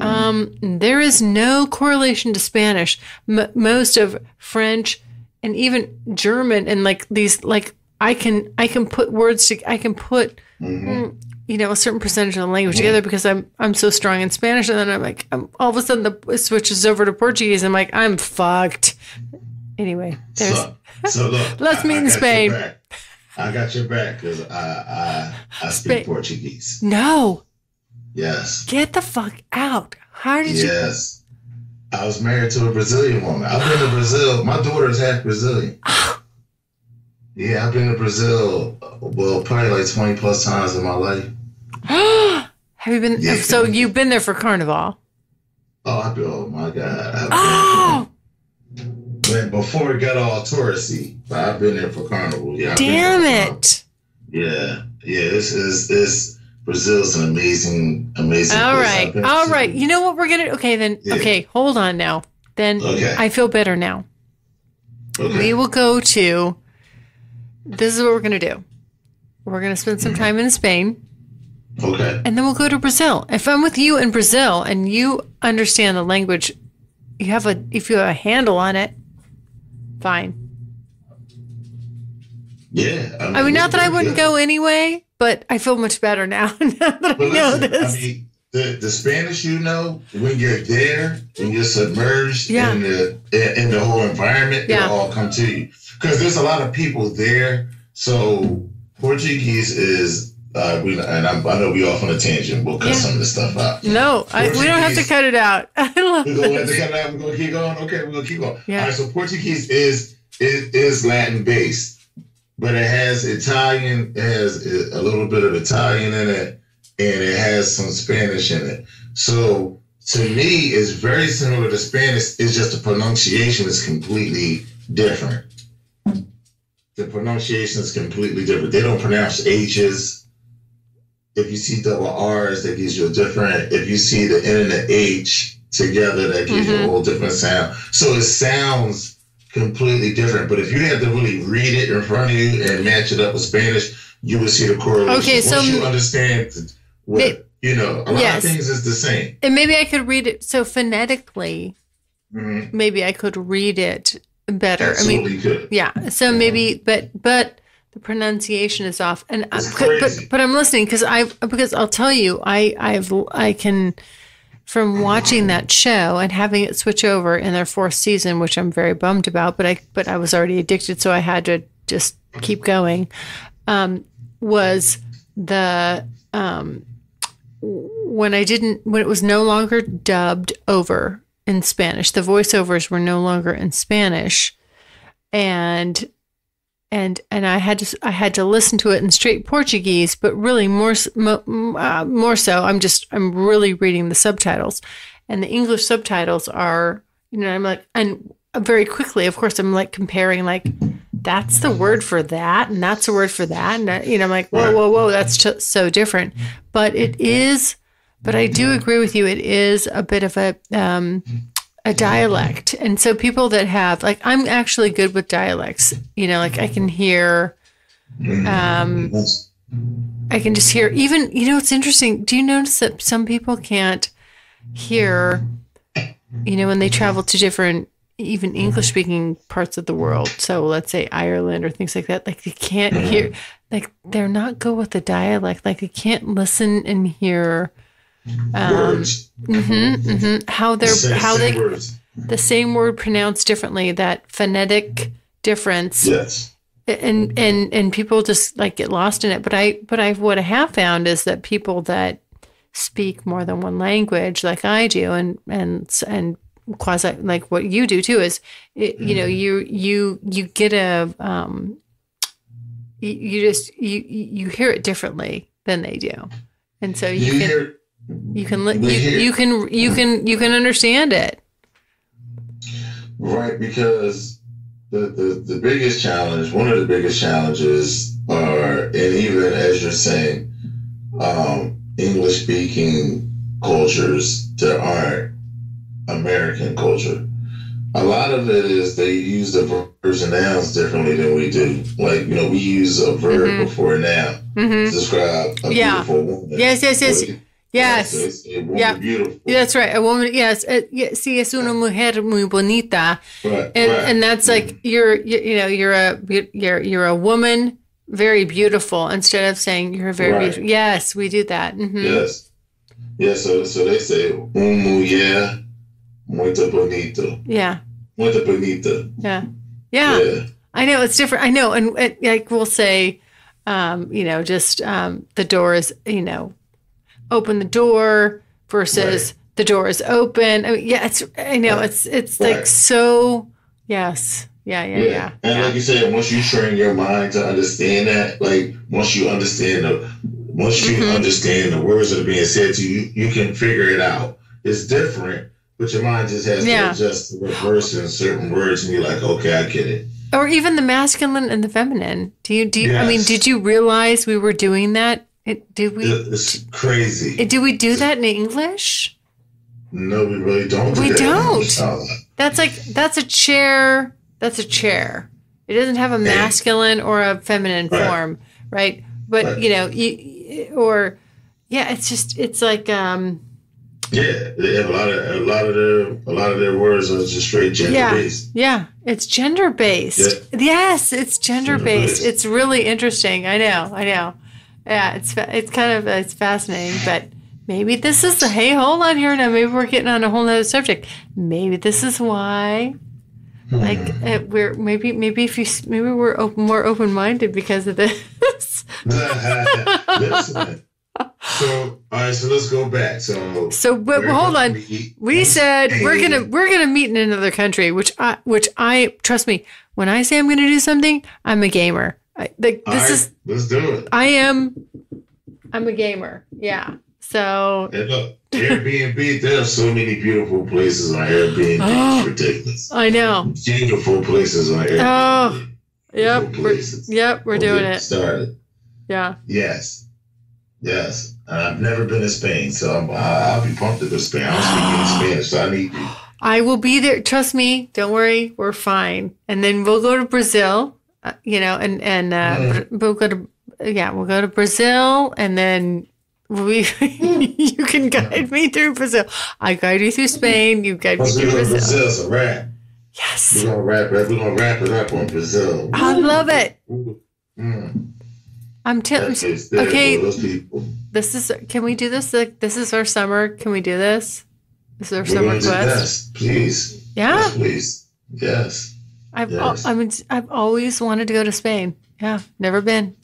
um, there is no correlation to Spanish. M- most of French and even German and like these like I can I can put words to I can put mm-hmm. Mm, you know a certain percentage of the language mm-hmm. together because I'm I'm so strong in Spanish and then I'm like I'm, all of a sudden the it switches over to Portuguese. I'm like I'm fucked. Anyway, there's so, so look, let's I, meet I in Spain. I got your back because I I, I speak Portuguese. No. Yes. Get the fuck out. How did yes. you? Yes. I was married to a Brazilian woman. I've been to Brazil. My daughter is half Brazilian. yeah, I've been to Brazil, well, probably like 20 plus times in my life. Have you been? Yeah. So you've been there for Carnival? Oh, I do. Oh, my God. I've oh! Before it got all touristy, I've been there for Carnival. Yeah. Damn it. Yeah. Yeah. It's, it's, it's, Brazil's an amazing, amazing. All right, all right. You know what we're gonna? Okay, then. Yeah. Okay, hold on now. Then okay. I feel better now. Okay. We will go to. This is what we're gonna do. We're gonna spend some mm-hmm. time in Spain. Okay. And then we'll go to Brazil. If I'm with you in Brazil and you understand the language, you have a if you have a handle on it, fine. Yeah. I mean, I mean not that I wouldn't go anyway, but I feel much better now, now that I know this. I mean, the, the Spanish you know, when you're there, when you're submerged yeah. in the in the whole environment, yeah. it'll all come to you. Because there's a lot of people there. So Portuguese is uh, we, and I'm, i know we're off on a tangent. We'll cut yeah. some of this stuff out. No, I, we don't have to cut it out. I love we don't have to cut it out. We're gonna keep going. Okay, we're gonna keep going. Yeah. All right. So Portuguese is is, is Latin based but it has Italian, it has a little bit of Italian in it, and it has some Spanish in it. So to me, it's very similar to Spanish. It's just the pronunciation is completely different. The pronunciation is completely different. They don't pronounce H's. If you see double R's, that gives you a different. If you see the N and the H together, that gives mm-hmm. you a mm-hmm. whole different sound. So it sounds completely different. But if you had to really read it in front of you and match it up with Spanish, you would see the correlation. Okay, so Once you understand what you know, a lot of things is the same. And maybe I could read it so phonetically. Mm-hmm. Maybe I could read it better. Absolutely I mean, could. yeah. So mm-hmm. maybe, but but the pronunciation is off, and I, but but I'm listening because I because I'll tell you I I've I can from watching that show and having it switch over in their fourth season, which I'm very bummed about, but I but I was already addicted, so I had to just keep going. Um, was the um, when I didn't when it was no longer dubbed over in Spanish, the voiceovers were no longer in Spanish, and and and I had to I had to listen to it in straight Portuguese, but really more uh, more so I'm just I'm really reading the subtitles, and the English subtitles are you know I'm like and very quickly of course I'm like comparing like that's the word for that and that's the word for that and uh, you know I'm like whoa whoa whoa that's so different, but it is. But I do agree with you. It is a bit of a um, a dialect. And so people that have like I'm actually good with dialects. You know, like I can hear um I can just hear even you know it's interesting. Do you notice that some people can't hear you know when they travel to different even English speaking parts of the world. So let's say Ireland or things like that. Like they can't hear like they're not good with the dialect. Like they can't listen and hear um, words. Mm-hmm, mm-hmm. How they're same, how same they words. the same word pronounced differently. That phonetic difference. Yes. And and and people just like get lost in it. But I but I what I have found is that people that speak more than one language, like I do, and and and quasi like what you do too, is it, you know you you you get a um you, you just you you hear it differently than they do, and so you, you can. Hear- you can you, you can you can you can understand it. Right, because the, the, the biggest challenge, one of the biggest challenges are, and even as you're saying, um, English speaking cultures that aren't American culture. A lot of it is they use the verbs and nouns differently than we do. Like, you know, we use a verb mm-hmm. before now mm-hmm. to describe a yeah. beautiful woman. Yes, yes, yes. Yes. yeah. Beautiful. That's right. A woman. Yes. Uh, yeah, sí, es una mujer muy bonita. Right. And right. and that's like you're you, you, know you're a you're you're a woman very beautiful instead of saying you're very right. beautiful. Yes, we do that. Mm-hmm. Yes. Yeah. So so they say un mujer muito bonito. Yeah. Muito bonita. Yeah. yeah. Yeah. I know it's different. I know, and, and like we'll say, um, you know, just um, the door is, you know, open the door versus right. the door is open. I mean, yeah, it's I know right. it's it's right. like so. Yes. Yeah, yeah, yeah. yeah. And yeah. like you said, once you train your mind to understand that, like once you understand the once you mm-hmm. understand the words that are being said to you, you can figure it out. It's different, but your mind just has yeah. to adjust to reverse in certain words and be like, okay, I get it. Or even the masculine and the feminine. Do you do you, yes. I mean, did you realize we were doing that it, did we? It's crazy. Do we do that in English? No, we really don't. We don't. That's like that's a chair. That's a chair. It doesn't have a masculine or a feminine right. form, right? But right. you know, you, or yeah, it's just it's like um. Yeah, they have a lot of a lot of their a lot of their words are just straight gender yeah, based. Yeah, it's gender based. Yeah. Yes, it's gender, gender based. based. It's really interesting. I know. I know. Yeah, it's it's kind of it's fascinating, but maybe this is the hey, hold on here now. Maybe we're getting on a whole other subject. Maybe this is why, like, hmm. uh, we're maybe maybe if you maybe we're open, more open minded because of this. so all right, so let's go back. So so but hold on. We, we said hey. we're gonna we're gonna meet in another country, which I which I trust me. When I say I'm gonna do something, I'm a gamer. I, the, this is let's do it. I am. I'm a gamer. Yeah. So. And look, Airbnb. There are so many beautiful places on Airbnb. Oh, it's ridiculous. I know. Beautiful places on Airbnb. Oh. Yep. We're, yep. We're doing it. Started. Yeah. Yes. Yes. I've never been to Spain, so I'm, I'll be pumped to go to Spain. I don't speak speaking Spanish, so I need you. I will be there. Trust me. Don't worry. We're fine. And then we'll go to Brazil uh, you know, and and uh, mm. we'll go to yeah, we'll go to Brazil, and then we you can guide me through Brazil. I guide you through Spain. You guide me through Brazil. Brazil's a wrap. Yes, we're gonna wrap it. We're gonna wrap it up on Brazil. I love it. Mm. I'm telling. Okay, this is. Can we do this? Like, this is our summer. Can we do this? This is our we're summer quest. Yes, please. Yeah, yes, please. Yes. I've yes. I mean I've always wanted to go to Spain. Yeah, never been.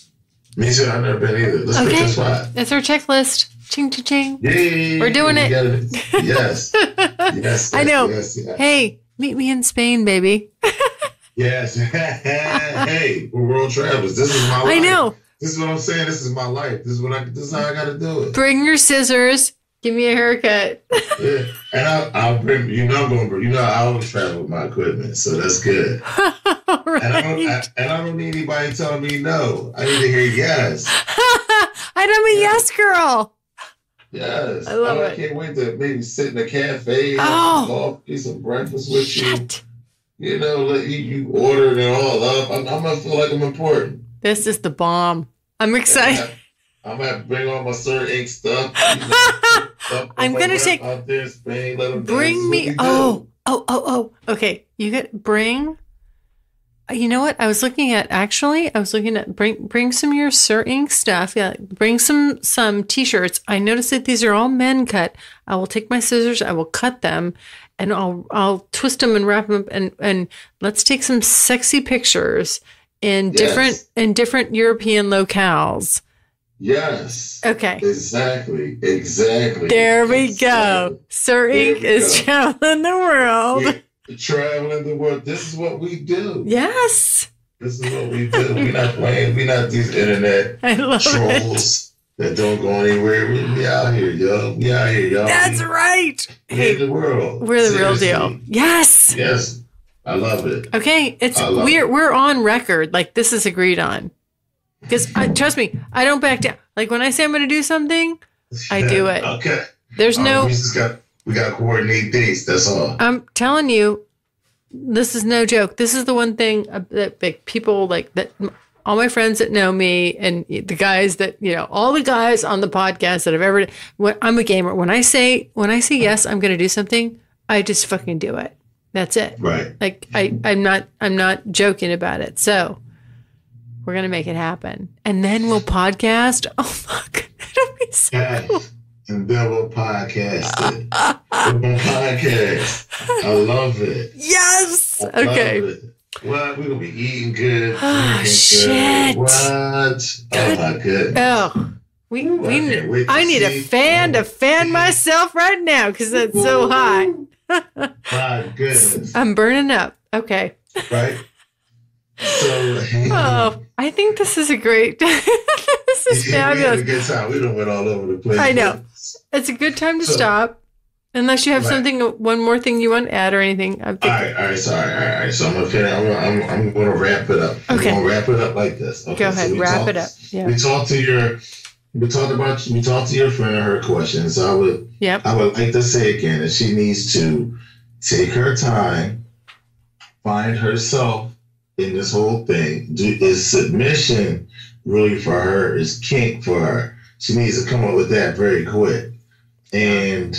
Me too. I've never been either. Let's okay. a spot. It's our checklist. Ching ching ching. Yay! We're doing it. it. Yes. yes. yes. I know. Yes, yes. Hey, meet me in Spain, baby. yes. hey, we're world travelers. This is my life. I know. This is what I'm saying. This is my life. This is what I. This is how I got to do it. Bring your scissors. Give me a haircut. yeah, and I'll, I'll, bring. You know, I'm going. To, you know, I always travel with my equipment, so that's good. right. and, I don't, I, and I don't need anybody telling me no. I need to hear yes. I'm a yes girl. Yes, I love oh, it. I can't wait to maybe sit in a cafe, oh, eat some breakfast with shit. you. You know, let you, you order it all up. I'm, I'm gonna feel like I'm important. This is the bomb. I'm excited. I'm gonna bring all my Sir Inq stuff. I'm gonna take out there in Spain. Let them bring me. Oh, oh, oh, oh. Okay, you get bring. You know what? I was looking at actually. I was looking at bring bring some of your Sir Inq stuff. Yeah, bring some some t-shirts. I noticed that these are all men cut. I will take my scissors. I will cut them, and I'll I'll twist them and wrap them up. And and let's take some sexy pictures in yes. different in different European locales Yes. Okay. Exactly. Exactly. There we exactly. go. Sir Inq is go. traveling the world. traveling the world. This is what we do. Yes. This is what we do. We're not playing. We're not these internet trolls it. that don't go anywhere. We, we out here, yo. We out here, y'all. That's we, right. We hey, the world. We're the Seriously. real deal. Yes. Yes. I love it. Okay, it's we're it. we're on record. Like this is agreed on. Because trust me, I don't back down. Like when I say I'm going to do something, I do it. Okay. There's no. we just got we got to coordinate dates. That's all. I'm telling you, this is no joke. This is the one thing uh, that like, people like that. All my friends that know me and the guys that you know, all the guys on the podcast that I've ever. When I'm a gamer, when I say when I say yes, I'm going to do something. I just fucking do it. That's it. Right. Like I, I'm not, I'm not joking about it. So we're gonna make it happen, and then we'll podcast. Oh fuck, it'll be so cool. And then we'll podcast it. we'll podcast. I love it. Yes. I okay. It. What? We're gonna be eating good. Oh shit. Good. What? Oh my goodness. Oh. We, we need, I need a fan to fan myself right now because it's so hot. my goodness. I'm burning up. Okay. Right. So, oh, I think this is a great. this is yeah, fabulous. We had a good time. We don't went all over the place. I know. It's a good time to so, stop. Unless you have right. something, one more thing you want to add or anything. All right, all right, sorry, all right. So I'm gonna finish. I'm, I'm, I'm gonna wrap it up. Okay. I'm gonna wrap it up like this. Okay, Go ahead, so wrap talked, it up. Yeah. We talked to your, we talked about, we talked to your friend and her questions. So I would, yep. I would like to say again that she needs to take her time, find herself in this whole thing. Do, is submission really for her? Is kink for her? She needs to come up with that very quick. And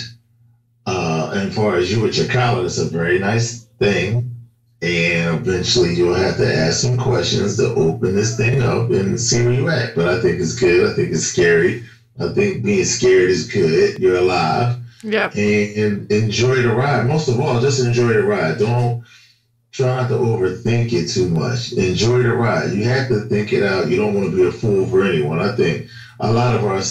uh, and far as you with your collar, it's a very nice thing. And eventually you'll have to ask some questions to open this thing up and see where you're at. But I think it's good. I think it's scary. I think being scared is good. You're alive. Yeah. And, and enjoy the ride. Most of all, just enjoy the ride. Don't try not to overthink it too much. Enjoy the ride. You have to think it out. You don't want to be a fool for anyone. I think a lot of our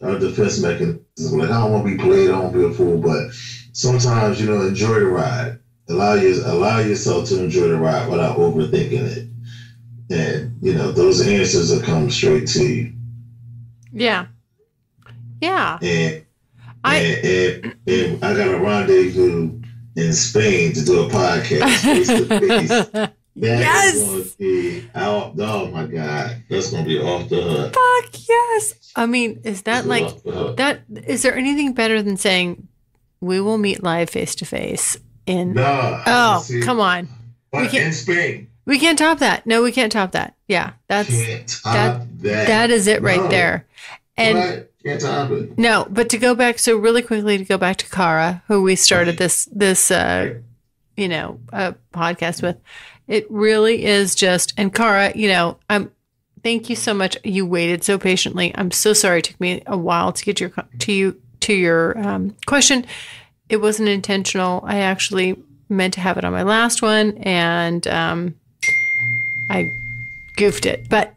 our defense mechanisms like I don't want to be played. I don't want to be a fool. But sometimes you know, enjoy the ride. Allow you allow yourself to enjoy the ride without overthinking it. And you know, those answers will come straight to you. Yeah. Yeah. And I and, and, and I got a rendezvous in Spain to do a podcast face to face. yes. Be out, oh my god, that's gonna be off the hook. Fuck yes. I mean, is that like that? Is there anything better than saying we will meet live face to face in? No. Oh, see, come on. We can't, in Spain. We can't top that. No, we can't top that. Yeah, that's that, that. That is it right no. there. And can't top it. No, but to go back so really quickly to go back to Kara, who we started this this uh, you know uh, podcast with. It really is just and Kara, you know, I'm thank you so much. You waited so patiently. I'm so sorry it took me a while to get your to you to your um, question. It wasn't intentional. I actually meant to have it on my last one, and um, I goofed it. But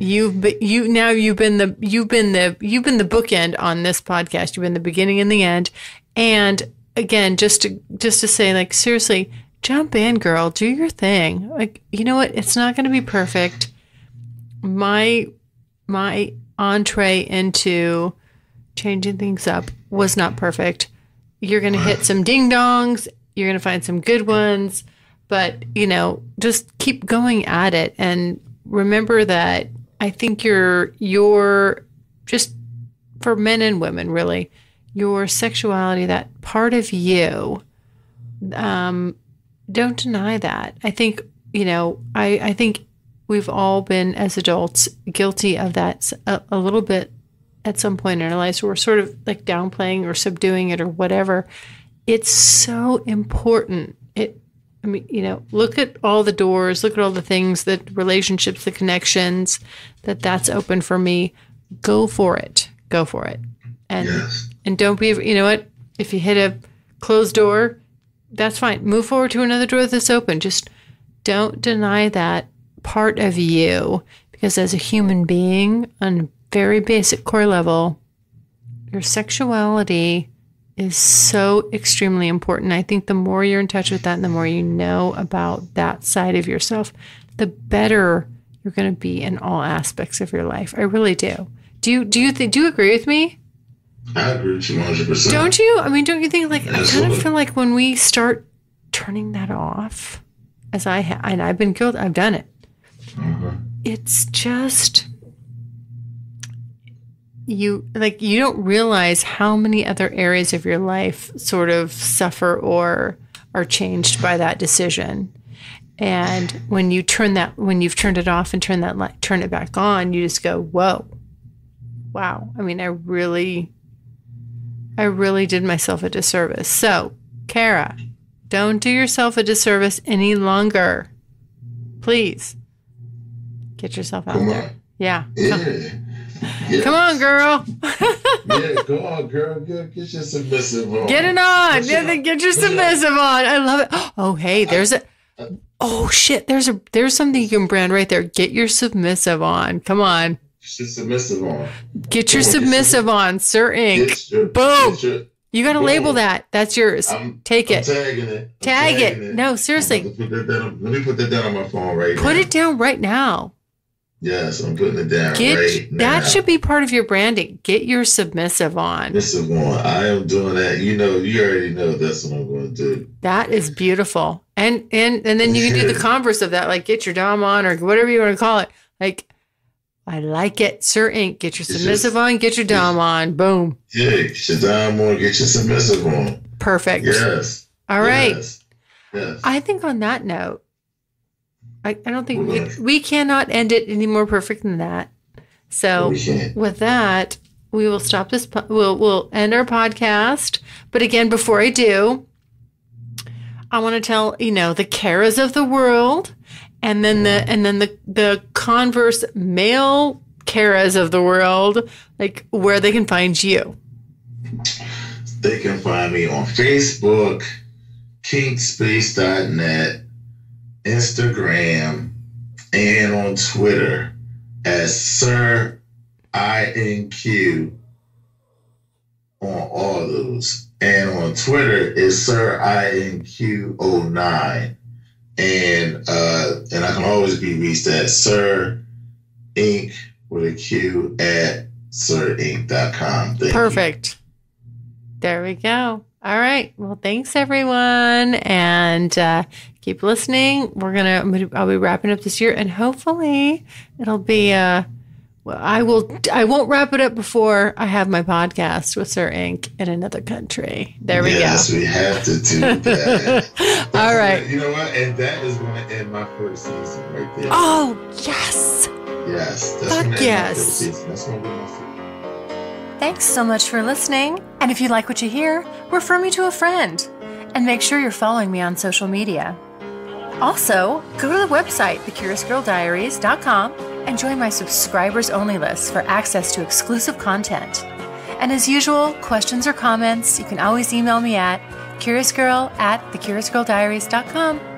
you've been, you now you've been the you've been the you've been the bookend on this podcast. You've been the beginning and the end. And again, just to just to say, like seriously, jump in, girl. Do your thing. Like you know what? It's not going to be perfect. My my entree into changing things up was not perfect. You're going to hit some ding dongs. You're going to find some good ones, but you know, just keep going at it and remember that I think your your just for men and women really, your sexuality, that part of you, um, don't deny that. I think you know. I I think we've all been as adults guilty of that a, a little bit at some point in our lives. We're sort of like downplaying or subduing it or whatever. It's so important. I mean, you know, look at all the doors, look at all the things, the relationships, the connections that that's open for me. Go for it. Go for it. And yes. and don't be, you know what? If you hit a closed door, that's fine. Move forward to another door that's open. Just don't deny that part of you because as a human being on a very basic core level, your sexuality is so extremely important. I think the more you're in touch with that and the more you know about that side of yourself, the better you're going to be in all aspects of your life. I really do. Do you do you th- do you agree with me? I agree with you 100%. Don't you? I mean, don't you think like Absolutely. I kind of feel like when we start turning that off, as I have, and I've been guilty, I've done it. Mm-hmm. It's just you like you don't realize how many other areas of your life sort of suffer or are changed by that decision. And when you turn that, when you've turned it off and turn that light, turn it back on, you just go, "Whoa, wow!" I mean, I really, I really did myself a disservice. So, Kara, don't do yourself a disservice any longer. Please get yourself out Come there. On. Yeah. Yeah. Yes. Come on, girl. yeah, go on, girl. Get, get your submissive on. Get it on. Get, yeah, get your submissive on. I love it. Oh, hey, there's a. Uh, oh shit! There's a there's something you can brand right there. Get your submissive on. Come on. Get your submissive on. Get your submissive on, Sir Inq. Your, Boom. Your, you got to label that. That's yours. I'm, Take it. I'm tagging it. Tag tagging it. it. No, seriously. Put let me put that down on my phone right put now. Put it down right now. Yes, I'm putting it down Get, right now. That should be part of your branding. Get your submissive on. Submissive on. I am doing that. You know, you already know that's what I'm going to do. That is beautiful. And and and then you can do the converse of that, like get your dom on or whatever you want to call it. Like, I like it. Sir Inq, get your submissive just, on, get your dom on. Boom. Yeah, get your dom on, get your submissive on. Perfect. Yes. All right. Yes. yes. I think on that note, I, I don't think we, we cannot end it any more perfect than that. So with that, we will stop this. We'll we'll end our podcast. But again, before I do, I want to tell you know the Karas of the world, and then the and then the the converse male Karas of the world, like where they can find you. They can find me on Facebook, kinkspace.net Instagram, and on Twitter as Sir INQ on all those. And on Twitter is Sir INQ09. And uh, and I can always be reached at Sir Ink with a Q at sirink.com. Thank Perfect. You. There we go. All right. Well, thanks everyone. And uh, keep listening. We're gonna I'll be wrapping up this year, and hopefully it'll be. Uh, well, I will. I won't wrap it up before I have my podcast with Sir Inq in another country. There we yes, go. Yes, we have to do that. All right. You know what? And that is going to end my first season right there. Oh yes. Yes. That's Fuck yes. That's going to be my Thanks so much for listening. And if you like what you hear, refer me to a friend. And make sure you're following me on social media. Also, go to the website, thecuriousgirldiaries.com, and join my subscribers only list for access to exclusive content. And as usual, questions or comments, you can always email me at curiousgirl at thecuriousgirldiaries.com.